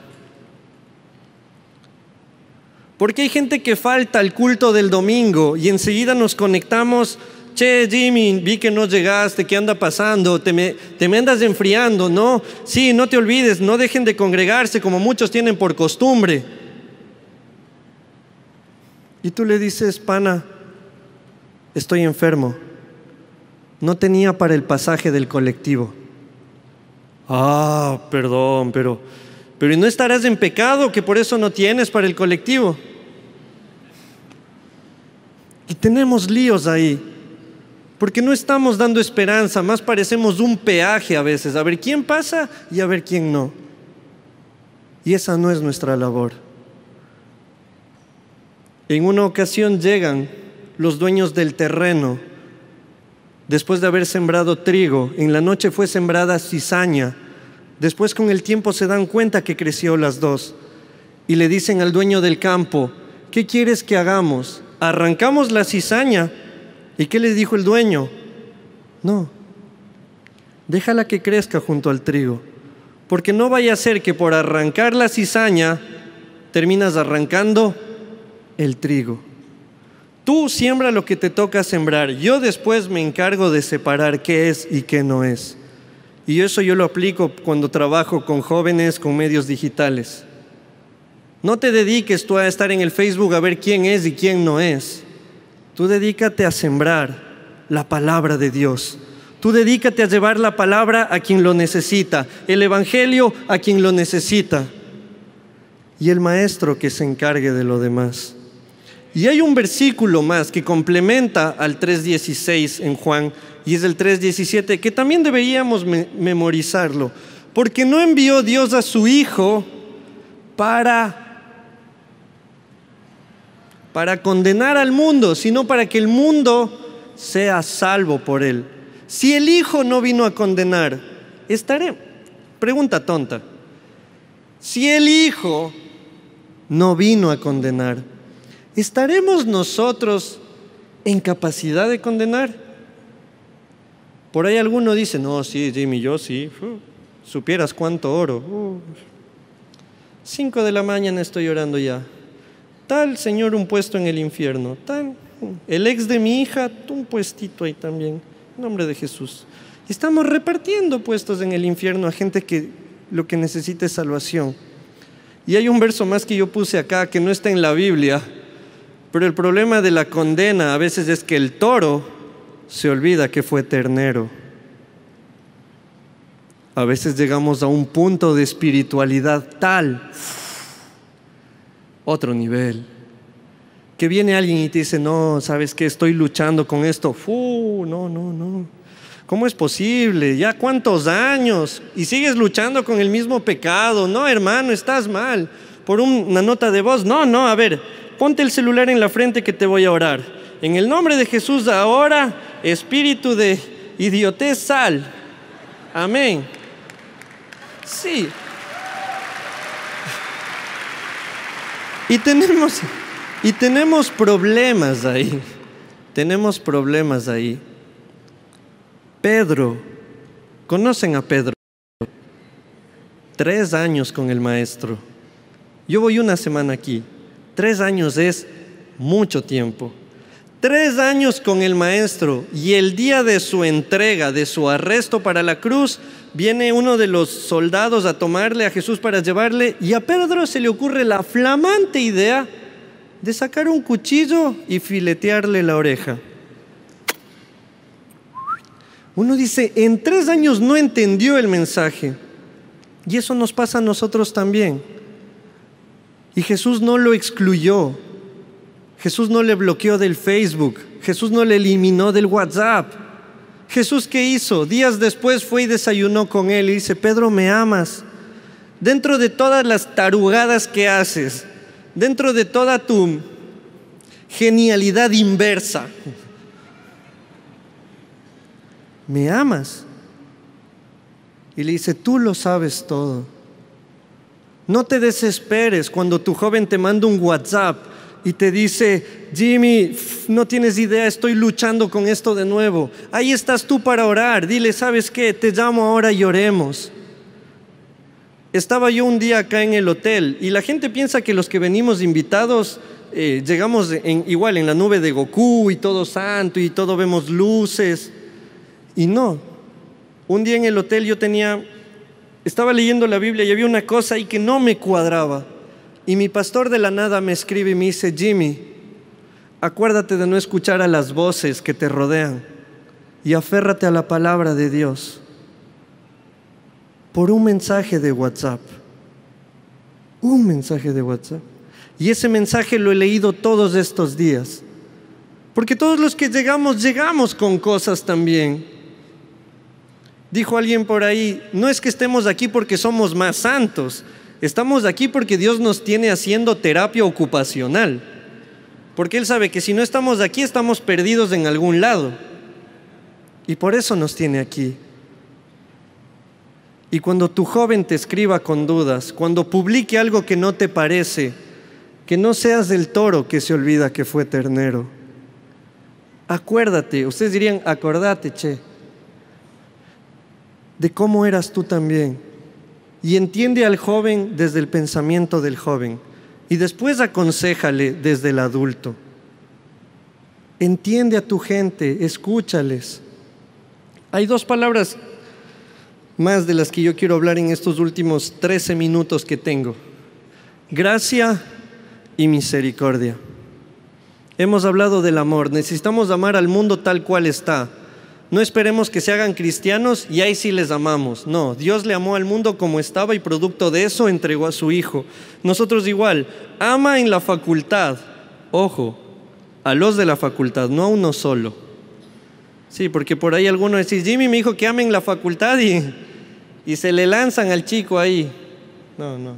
Porque hay gente que falta al culto del domingo y enseguida nos conectamos. Che, Jimmy, vi que no llegaste, ¿qué anda pasando? Te me, andas enfriando, ¿no? Sí, no te olvides, no dejen de congregarse como muchos tienen por costumbre. Y tú le dices, pana, estoy enfermo. No tenía para el pasaje del colectivo. Ah, perdón, pero, pero ¿no estarás en pecado que por eso no tienes para el colectivo? Y tenemos líos ahí, porque no estamos dando esperanza, más parecemos un peaje a veces, a ver quién pasa y a ver quién no. Y esa no es nuestra labor. En una ocasión llegan los dueños del terreno, después de haber sembrado trigo, en la noche fue sembrada cizaña, después con el tiempo se dan cuenta que creció las dos y le dicen al dueño del campo, ¿qué quieres que hagamos? ¿Arrancamos la cizaña? ¿Y qué le dijo el dueño? No, déjala que crezca junto al trigo, porque no vaya a ser que por arrancar la cizaña terminas arrancando el trigo. Tú siembra lo que te toca sembrar. Yo después me encargo de separar qué es y qué no es. Y eso yo lo aplico cuando trabajo con jóvenes con medios digitales. No te dediques tú a estar en el Facebook a ver quién es y quién no es. Tú dedícate a sembrar la palabra de Dios. Tú dedícate a llevar la palabra a quien lo necesita, el Evangelio a quien lo necesita. Y el maestro que se encargue de lo demás. Y hay un versículo más que complementa al 3.16 en Juan, y es el 3.17, que también deberíamos memorizarlo, porque no envió Dios a su Hijo para para condenar al mundo, sino para que el mundo sea salvo por él. Si el Hijo no vino a condenar, estaré. Pregunta tonta. Si el Hijo no vino a condenar, ¿estaremos nosotros en capacidad de condenar? Por ahí alguno dice, no, sí, Jimmy, yo sí. supieras cuánto oro. cinco de la mañana estoy orando ya. Tal señor un puesto en el infierno. Tal el ex de mi hija, un puestito ahí también. Nombre de Jesús. Estamos repartiendo puestos en el infierno a gente que lo que necesita es salvación. Y hay un verso más que yo puse acá que no está en la Biblia, pero el problema de la condena a veces es que el toro se olvida que fue ternero. A veces llegamos a un punto de espiritualidad tal, otro nivel, que viene alguien y te dice, no, sabes que estoy luchando con esto. no, no, no. ¿Cómo es posible? ¿Ya cuántos años? Y sigues luchando con el mismo pecado. No, hermano, estás mal. Por una nota de voz. No, no, a ver, ponte el celular en la frente que te voy a orar. En el nombre de Jesús ahora, espíritu de idiotez, sal. Amén. Sí. Y tenemos, y tenemos problemas ahí. Tenemos problemas ahí. Pedro, conocen a Pedro, tres años con el maestro. Yo voy una semana aquí. Tres años es mucho tiempo. Tres años con el maestro y el día de su entrega, de su arresto para la cruz, viene uno de los soldados a tomarle a Jesús para llevarle y a Pedro se le ocurre la flamante idea de sacar un cuchillo y filetearle la oreja. Uno dice, en tres años no entendió el mensaje. Y eso nos pasa a nosotros también. Y Jesús no lo excluyó. Jesús no le bloqueó del Facebook. Jesús no le eliminó del WhatsApp. Jesús qué hizo? Días después fue y desayunó con él y dice, Pedro, ¿me amas? Dentro de todas las tarugadas que haces, dentro de toda tu genialidad inversa, ¿me amas? Y le dice, tú lo sabes todo. No te desesperes cuando tu joven te manda un WhatsApp y te dice, Jimmy, no tienes idea, estoy luchando con esto de nuevo. Ahí estás tú para orar. Dile, ¿sabes qué? Te llamo ahora y oremos. Estaba yo un día acá en el hotel y la gente piensa que los que venimos invitados eh, llegamos igual en la nube de Goku y todo santo y todo vemos luces. Y no, un día en el hotel yo tenía, estaba leyendo la Biblia y había una cosa ahí que no me cuadraba. Y mi pastor de la nada me escribe y me dice, Jimmy, acuérdate de no escuchar a las voces que te rodean y aférrate a la palabra de Dios por un mensaje de WhatsApp. Un mensaje de WhatsApp. Y ese mensaje lo he leído todos estos días. Porque todos los que llegamos, llegamos con cosas también. Dijo alguien por ahí, no es que estemos aquí porque somos más santos, estamos aquí porque Dios nos tiene haciendo terapia ocupacional. Porque Él sabe que si no estamos aquí estamos perdidos en algún lado. Y por eso nos tiene aquí. Y cuando tu joven te escriba con dudas, cuando publique algo que no te parece, que no seas del toro que se olvida que fue ternero. Acuérdate, ustedes dirían, acordate, che de cómo eras tú también. Y entiende al joven desde el pensamiento del joven. Y después aconsejale desde el adulto. Entiende a tu gente, escúchales. Hay dos palabras más de las que yo quiero hablar en estos últimos 13 minutos que tengo. Gracia y misericordia. Hemos hablado del amor. Necesitamos amar al mundo tal cual está. No esperemos que se hagan cristianos y ahí sí les amamos. No, Dios le amó al mundo como estaba y producto de eso entregó a su Hijo. Nosotros igual, ama en la facultad. Ojo, a los de la facultad, no a uno solo. Sí, porque por ahí alguno dice, Jimmy me dijo que amen la facultad y, y se le lanzan al chico ahí. No, no.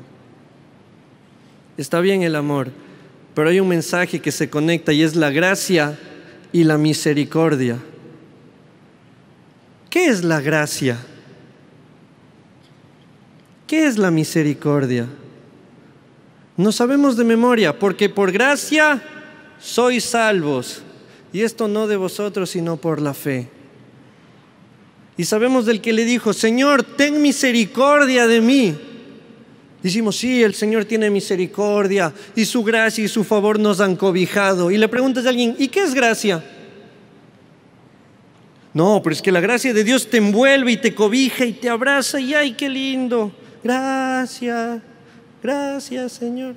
Está bien el amor, pero hay un mensaje que se conecta y es la gracia y la misericordia. ¿Qué es la gracia? ¿Qué es la misericordia? No sabemos de memoria, porque por gracia sois salvos. Y esto no de vosotros, sino por la fe. Y sabemos del que le dijo, Señor, ten misericordia de mí. Decimos, sí, el Señor tiene misericordia y su gracia y su favor nos han cobijado. Y le preguntas a alguien, ¿y qué es gracia? No, pero es que la gracia de Dios te envuelve y te cobija y te abraza y ay, qué lindo. Gracias, gracias Señor.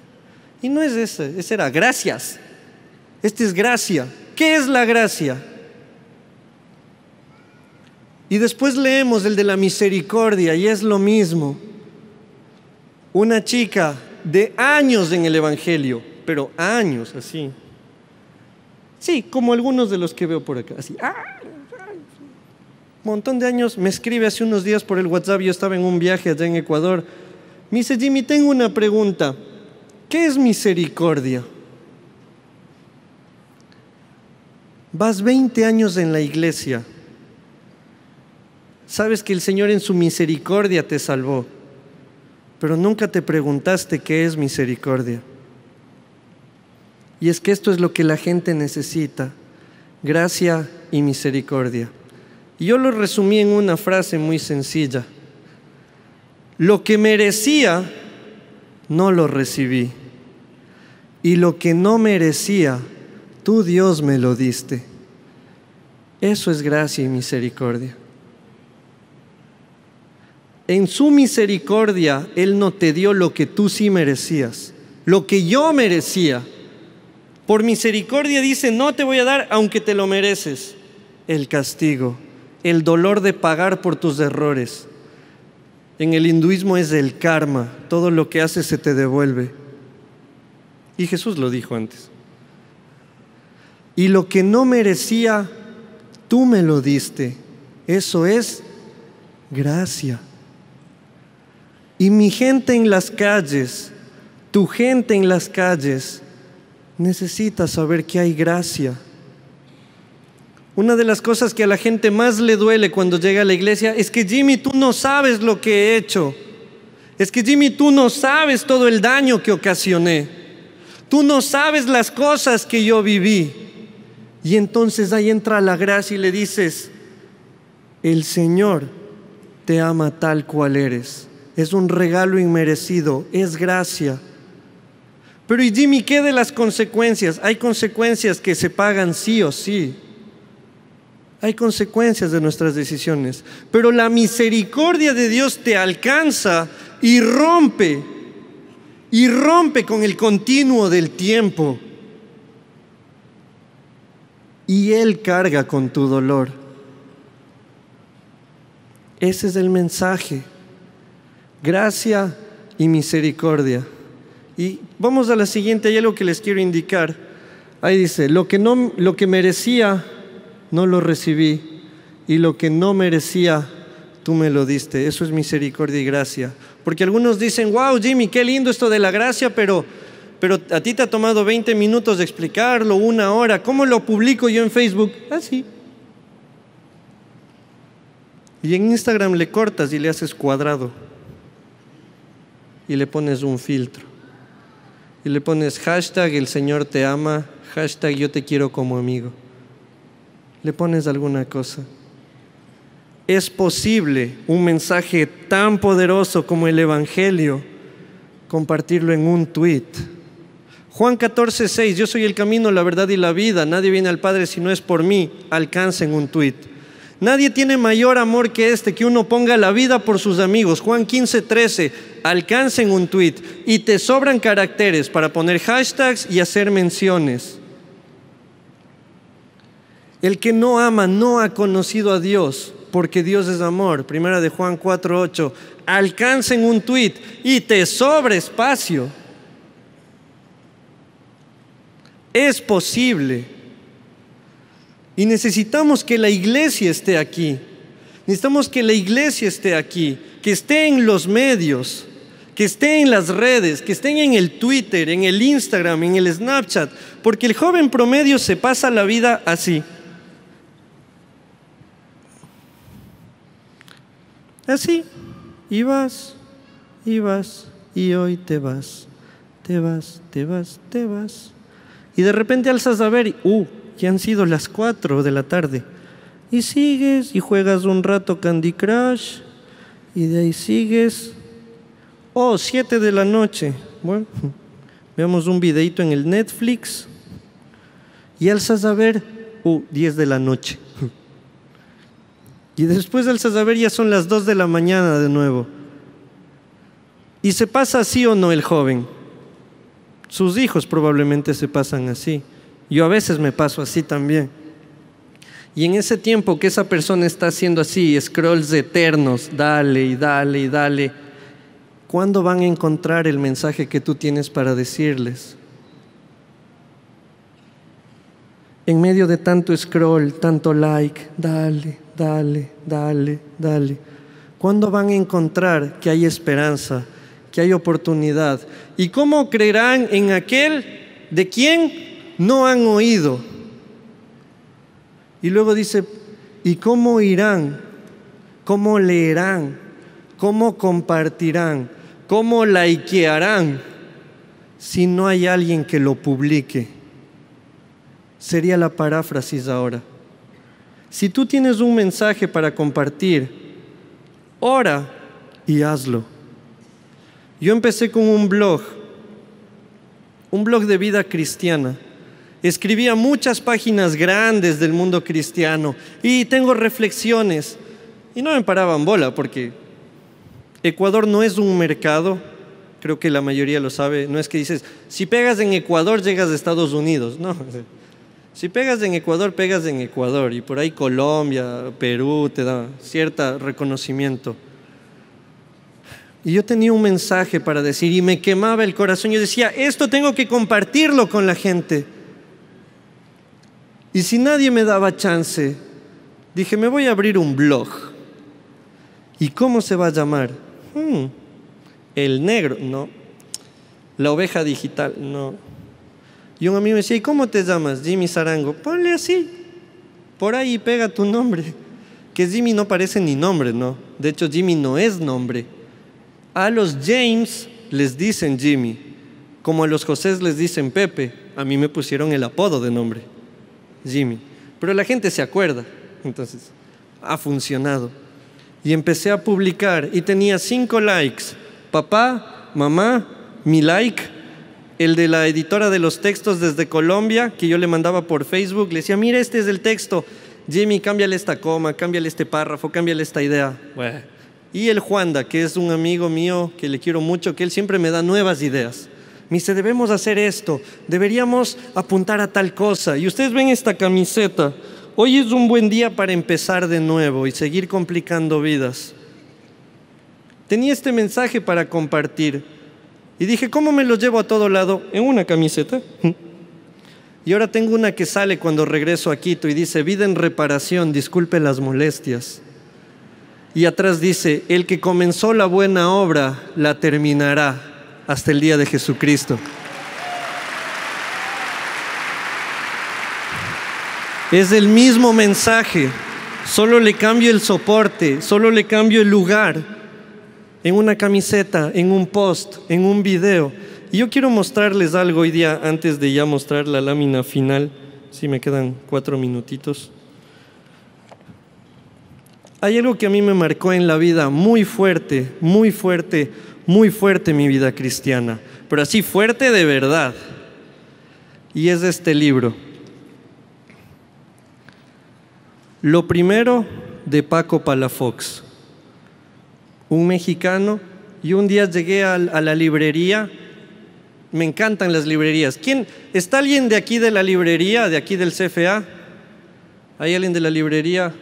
Y no es ese, ese era gracias. Este es gracia. ¿Qué es la gracia? Y después leemos el de la misericordia y es lo mismo una chica de años en el Evangelio, pero años así. Sí, como algunos de los que veo por acá, así. Un montón de años, me escribe hace unos días por el WhatsApp, yo estaba en un viaje allá en Ecuador. Me dice, Jimmy, tengo una pregunta. ¿Qué es misericordia? Vas 20 años en la iglesia. Sabes que el Señor en su misericordia te salvó pero nunca te preguntaste qué es misericordia. Y es que esto es lo que la gente necesita, gracia y misericordia. Y yo lo resumí en una frase muy sencilla. Lo que merecía, no lo recibí. Y lo que no merecía, tú Dios me lo diste. Eso es gracia y misericordia. En su misericordia, Él no te dio lo que tú sí merecías, lo que yo merecía. Por misericordia dice, no te voy a dar aunque te lo mereces. El castigo, el dolor de pagar por tus errores. En el hinduismo es el karma, todo lo que haces se te devuelve. Y Jesús lo dijo antes. Y lo que no merecía, tú me lo diste. Eso es gracia. Y mi gente en las calles, tu gente en las calles, necesita saber que hay gracia. Una de las cosas que a la gente más le duele cuando llega a la iglesia es que Jimmy, tú no sabes lo que he hecho. Es que Jimmy, tú no sabes todo el daño que ocasioné. Tú no sabes las cosas que yo viví. Y entonces ahí entra la gracia y le dices, el Señor te ama tal cual eres es un regalo inmerecido, es gracia. Pero y Jimmy, ¿qué de las consecuencias? Hay consecuencias que se pagan sí o sí. Hay consecuencias de nuestras decisiones. Pero la misericordia de Dios te alcanza y rompe, y rompe con el continuo del tiempo. Y Él carga con tu dolor. Ese es el mensaje gracia y misericordia. Y vamos a la siguiente, hay algo que les quiero indicar. Ahí dice, lo que, no, lo que merecía, no lo recibí, y lo que no merecía, tú me lo diste. Eso es misericordia y gracia. Porque algunos dicen, wow, Jimmy, qué lindo esto de la gracia, pero, pero a ti te ha tomado 20 minutos de explicarlo, una hora. ¿Cómo lo publico yo en Facebook? Así. y en Instagram le cortas y le haces cuadrado y le pones un filtro. Y le pones hashtag el Señor te ama, hashtag yo te quiero como amigo. Le pones alguna cosa. Es posible un mensaje tan poderoso como el Evangelio compartirlo en un tweet. Juan 14, 6, yo soy el camino, la verdad y la vida, nadie viene al Padre si no es por mí, alcancen un tweet. Nadie tiene mayor amor que este, que uno ponga la vida por sus amigos. Juan 15, 13, alcancen un tweet y te sobran caracteres para poner hashtags y hacer menciones. El que no ama no ha conocido a Dios, porque Dios es amor. Primera de Juan 4, 8. Alcancen un tweet y te sobra espacio. Es posible Y necesitamos que la iglesia esté aquí. Necesitamos que la iglesia esté aquí, que esté en los medios, que esté en las redes, que estén en el Twitter, en el Instagram, en el Snapchat, porque el joven promedio se pasa la vida así. Así, y vas, y vas, y hoy te vas, te vas, te vas, te vas. Y de repente alzas a ver, uh, ya han sido las 4 de la tarde. Y sigues y juegas un rato Candy Crush. Y de ahí sigues. Oh, 7 de la noche. Bueno, veamos un videito en el Netflix. Y alzas a ver, uh, 10 de la noche. Y después a ver, ya son las 2 de la mañana de nuevo. ¿Y se pasa así o no el joven? Sus hijos probablemente se pasan así. Yo a veces me paso así también. Y en ese tiempo que esa persona está haciendo así, scrolls eternos, dale y dale y dale, ¿cuándo van a encontrar el mensaje que tú tienes para decirles? En medio de tanto scroll, tanto like, dale, dale, dale, dale. ¿Cuándo van a encontrar que hay esperanza, que hay oportunidad? ¿Y cómo creerán en aquel de quien no han oído. Y luego dice, ¿y cómo irán? ¿Cómo leerán? ¿Cómo compartirán? ¿Cómo likearán si no hay alguien que lo publique? Sería la paráfrasis ahora. Si tú tienes un mensaje para compartir, ora y hazlo. Yo empecé con un blog, un blog de vida cristiana escribía muchas páginas grandes del mundo cristiano y tengo reflexiones. Y no me paraban bola porque Ecuador no es un mercado, creo que la mayoría lo sabe, no es que dices, si pegas en Ecuador llegas a Estados Unidos, no. Si pegas en Ecuador, pegas en Ecuador y por ahí Colombia, Perú te da cierto reconocimiento. Y yo tenía un mensaje para decir y me quemaba el corazón. Yo decía, esto tengo que compartirlo con la gente. Y si nadie me daba chance, dije, me voy a abrir un blog. ¿Y cómo se va a llamar? Hmm, el negro, no. La oveja digital, no. Y un amigo me decía, ¿y cómo te llamas? Jimmy Sarango. Ponle así. Por ahí pega tu nombre. Que Jimmy no parece ni nombre, ¿no? De hecho, Jimmy no es nombre. A los James les dicen Jimmy, como a los José les dicen Pepe. A mí me pusieron el apodo de nombre. Jimmy. Pero la gente se acuerda. Entonces, ha funcionado. Y empecé a publicar y tenía cinco likes. Papá, mamá, mi like, el de la editora de los textos desde Colombia, que yo le mandaba por Facebook, le decía, mira, este es el texto. Jimmy, cámbiale esta coma, cámbiale este párrafo, cámbiale esta idea. Y el Juanda, que es un amigo mío que le quiero mucho, que él siempre me da nuevas ideas. Me dice, debemos hacer esto, deberíamos apuntar a tal cosa. Y ustedes ven esta camiseta. Hoy es un buen día para empezar de nuevo y seguir complicando vidas. Tenía este mensaje para compartir. Y dije, ¿cómo me lo llevo a todo lado? En una camiseta. Y ahora tengo una que sale cuando regreso a Quito y dice, vida en reparación, disculpe las molestias. Y atrás dice, el que comenzó la buena obra la terminará hasta el día de Jesucristo. Es el mismo mensaje, solo le cambio el soporte, solo le cambio el lugar en una camiseta, en un post, en un video. Y yo quiero mostrarles algo hoy día antes de ya mostrar la lámina final, si me quedan cuatro minutitos. Hay algo que a mí me marcó en la vida muy fuerte, muy fuerte, muy fuerte mi vida cristiana, pero así fuerte de verdad. Y es este libro. Lo primero de Paco Palafox, un mexicano, y un día llegué a, la librería. Me encantan las librerías. ¿Quién? ¿Está alguien de aquí de la librería, de aquí del CFA? ¿Hay alguien de la librería?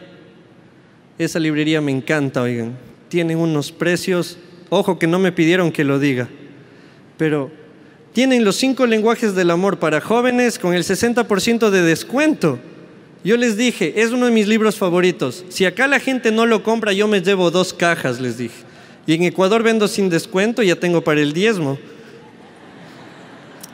Esa librería me encanta, oigan. Tienen unos precios Ojo que no me pidieron que lo diga. Pero tienen los cinco lenguajes del amor para jóvenes con el 60% de descuento. Yo les dije, es uno de mis libros favoritos. Si acá la gente no lo compra, yo me llevo dos cajas, les dije. Y en Ecuador vendo sin descuento, ya tengo para el diezmo.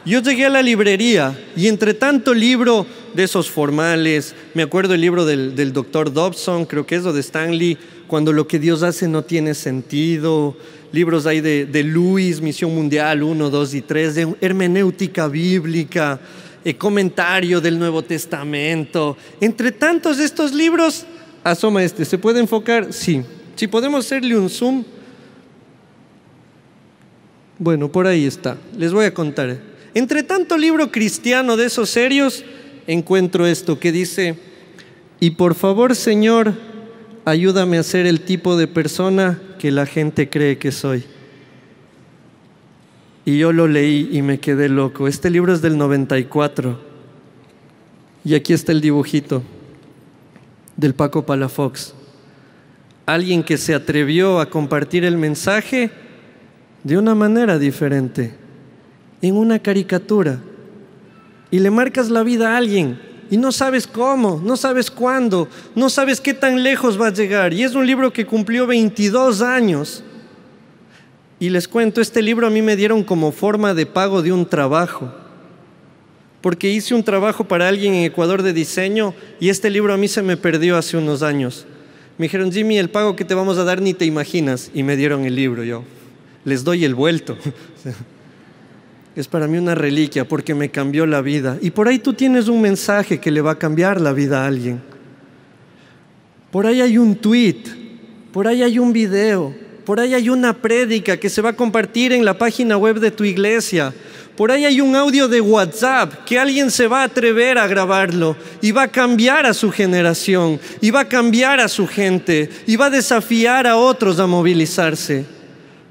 Yo llegué a la librería y entre tanto libro de esos formales, me acuerdo el libro del, doctor Dobson, creo que es lo de Stanley, cuando lo que Dios hace no tiene sentido, libros ahí de, de Luis, Misión Mundial 1, 2 y 3, de hermenéutica bíblica, comentario del Nuevo Testamento. Entre tantos de estos libros, asoma este, ¿se puede enfocar? Sí. Si podemos hacerle un zoom. Bueno, por ahí está. Les voy a contar. Entre tanto libro cristiano de esos serios, encuentro esto que dice, y por favor Señor, ayúdame a ser el tipo de persona que la gente cree que soy. Y yo lo leí y me quedé loco. Este libro es del 94. Y aquí está el dibujito del Paco Palafox. Alguien que se atrevió a compartir el mensaje de una manera diferente en una caricatura y le marcas la vida a alguien y no sabes cómo, no sabes cuándo, no sabes qué tan lejos va a llegar. Y es un libro que cumplió 22 años. Y les cuento, este libro a mí me dieron como forma de pago de un trabajo. Porque hice un trabajo para alguien en Ecuador de diseño y este libro a mí se me perdió hace unos años. Me dijeron, Jimmy, el pago que te vamos a dar ni te imaginas. Y me dieron el libro. Yo les doy el vuelto. es para mí una reliquia porque me cambió la vida. Y por ahí tú tienes un mensaje que le va a cambiar la vida a alguien. Por ahí hay un tweet, por ahí hay un video, por ahí hay una prédica que se va a compartir en la página web de tu iglesia. Por ahí hay un audio de WhatsApp que alguien se va a atrever a grabarlo y va a cambiar a su generación y va a cambiar a su gente y va a desafiar a otros a movilizarse.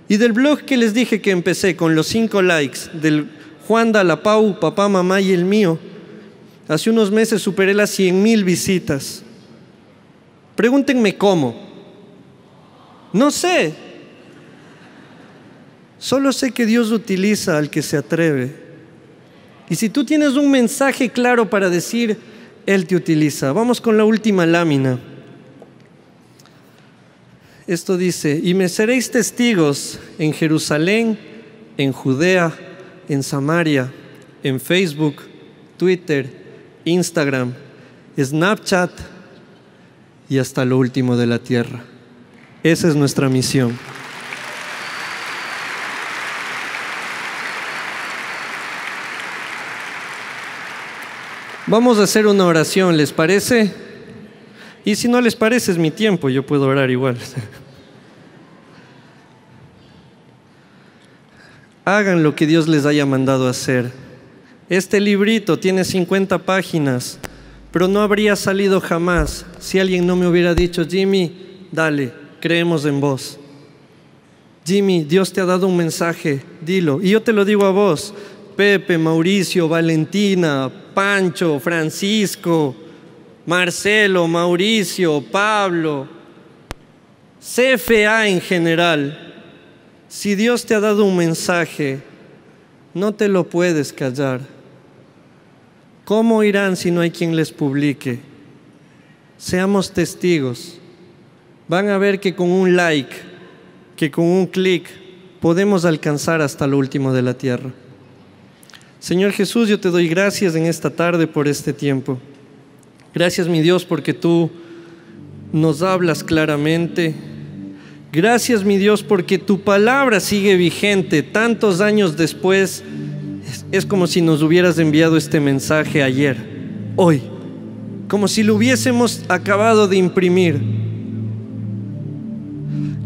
Y del blog que les dije que empecé con los cinco likes del Juan Dalapau, papá, mamá y el mío, hace unos meses superé las 100 mil visitas. Pregúntenme cómo. No sé. Solo sé que Dios utiliza al que se atreve. Y si tú tienes un mensaje claro para decir, Él te utiliza. Vamos con la última lámina. Esto dice, y me seréis testigos en Jerusalén, en Judea, en Samaria, en Facebook, Twitter, Instagram, Snapchat y hasta lo último de la tierra. Esa es nuestra misión. Vamos a hacer una oración, ¿les parece? Y si no les parece, es mi tiempo, yo puedo orar igual. Hagan lo que Dios les haya mandado hacer. Este librito tiene 50 páginas, pero no habría salido jamás si alguien no me hubiera dicho, Jimmy, dale, creemos en vos. Jimmy, Dios te ha dado un mensaje, dilo. Y yo te lo digo a vos, Pepe, Mauricio, Valentina, Pancho, Francisco, Marcelo, Mauricio, Pablo, CFA en general, si Dios te ha dado un mensaje, no te lo puedes callar. ¿Cómo irán si no hay quien les publique? Seamos testigos. Van a ver que con un like, que con un clic, podemos alcanzar hasta lo último de la tierra. Señor Jesús, yo te doy gracias en esta tarde por este tiempo. Gracias mi Dios porque tú nos hablas claramente. Gracias mi Dios porque tu palabra sigue vigente tantos años después. Es, como si nos hubieras enviado este mensaje ayer, hoy, como si lo hubiésemos acabado de imprimir.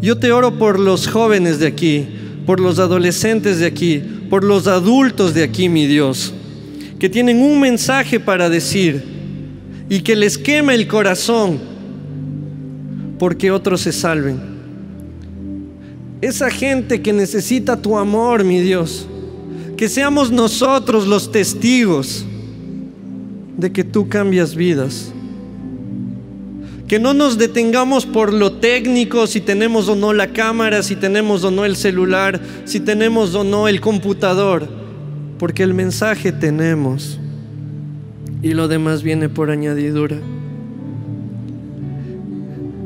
Yo te oro por los jóvenes de aquí, por los adolescentes de aquí, por los adultos de aquí, mi Dios, que tienen un mensaje para decir y que les queme el corazón porque otros se salven. Esa gente que necesita tu amor, mi Dios, que seamos nosotros los testigos de que tú cambias vidas. Que no nos detengamos por lo técnico, si tenemos o no la cámara, si tenemos o no el celular, si tenemos o no el computador, porque el mensaje tenemos y lo demás viene por añadidura.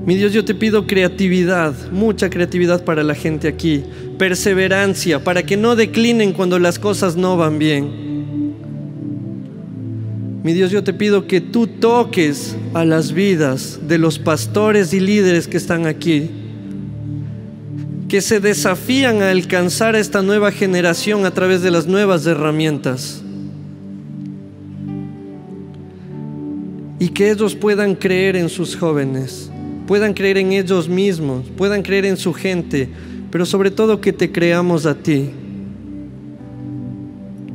Mi Dios, yo te pido creatividad, mucha creatividad para la gente aquí, perseverancia, para que no declinen cuando las cosas no van bien. Mi Dios, yo te pido que tú toques a las vidas de los pastores y líderes que están aquí, que se desafían a alcanzar a esta nueva generación a través de las nuevas herramientas. Y que ellos puedan creer en sus jóvenes puedan creer en ellos mismos, puedan creer en su gente, pero sobre todo que te creamos a ti.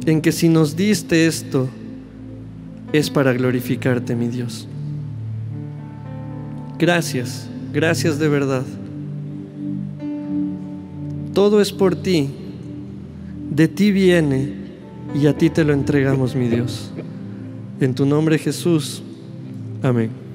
En que si nos diste esto, es para glorificarte, mi Dios. Gracias, gracias de verdad. Todo es por ti, de ti viene y a ti te lo entregamos, mi Dios. En tu nombre Jesús. Amén.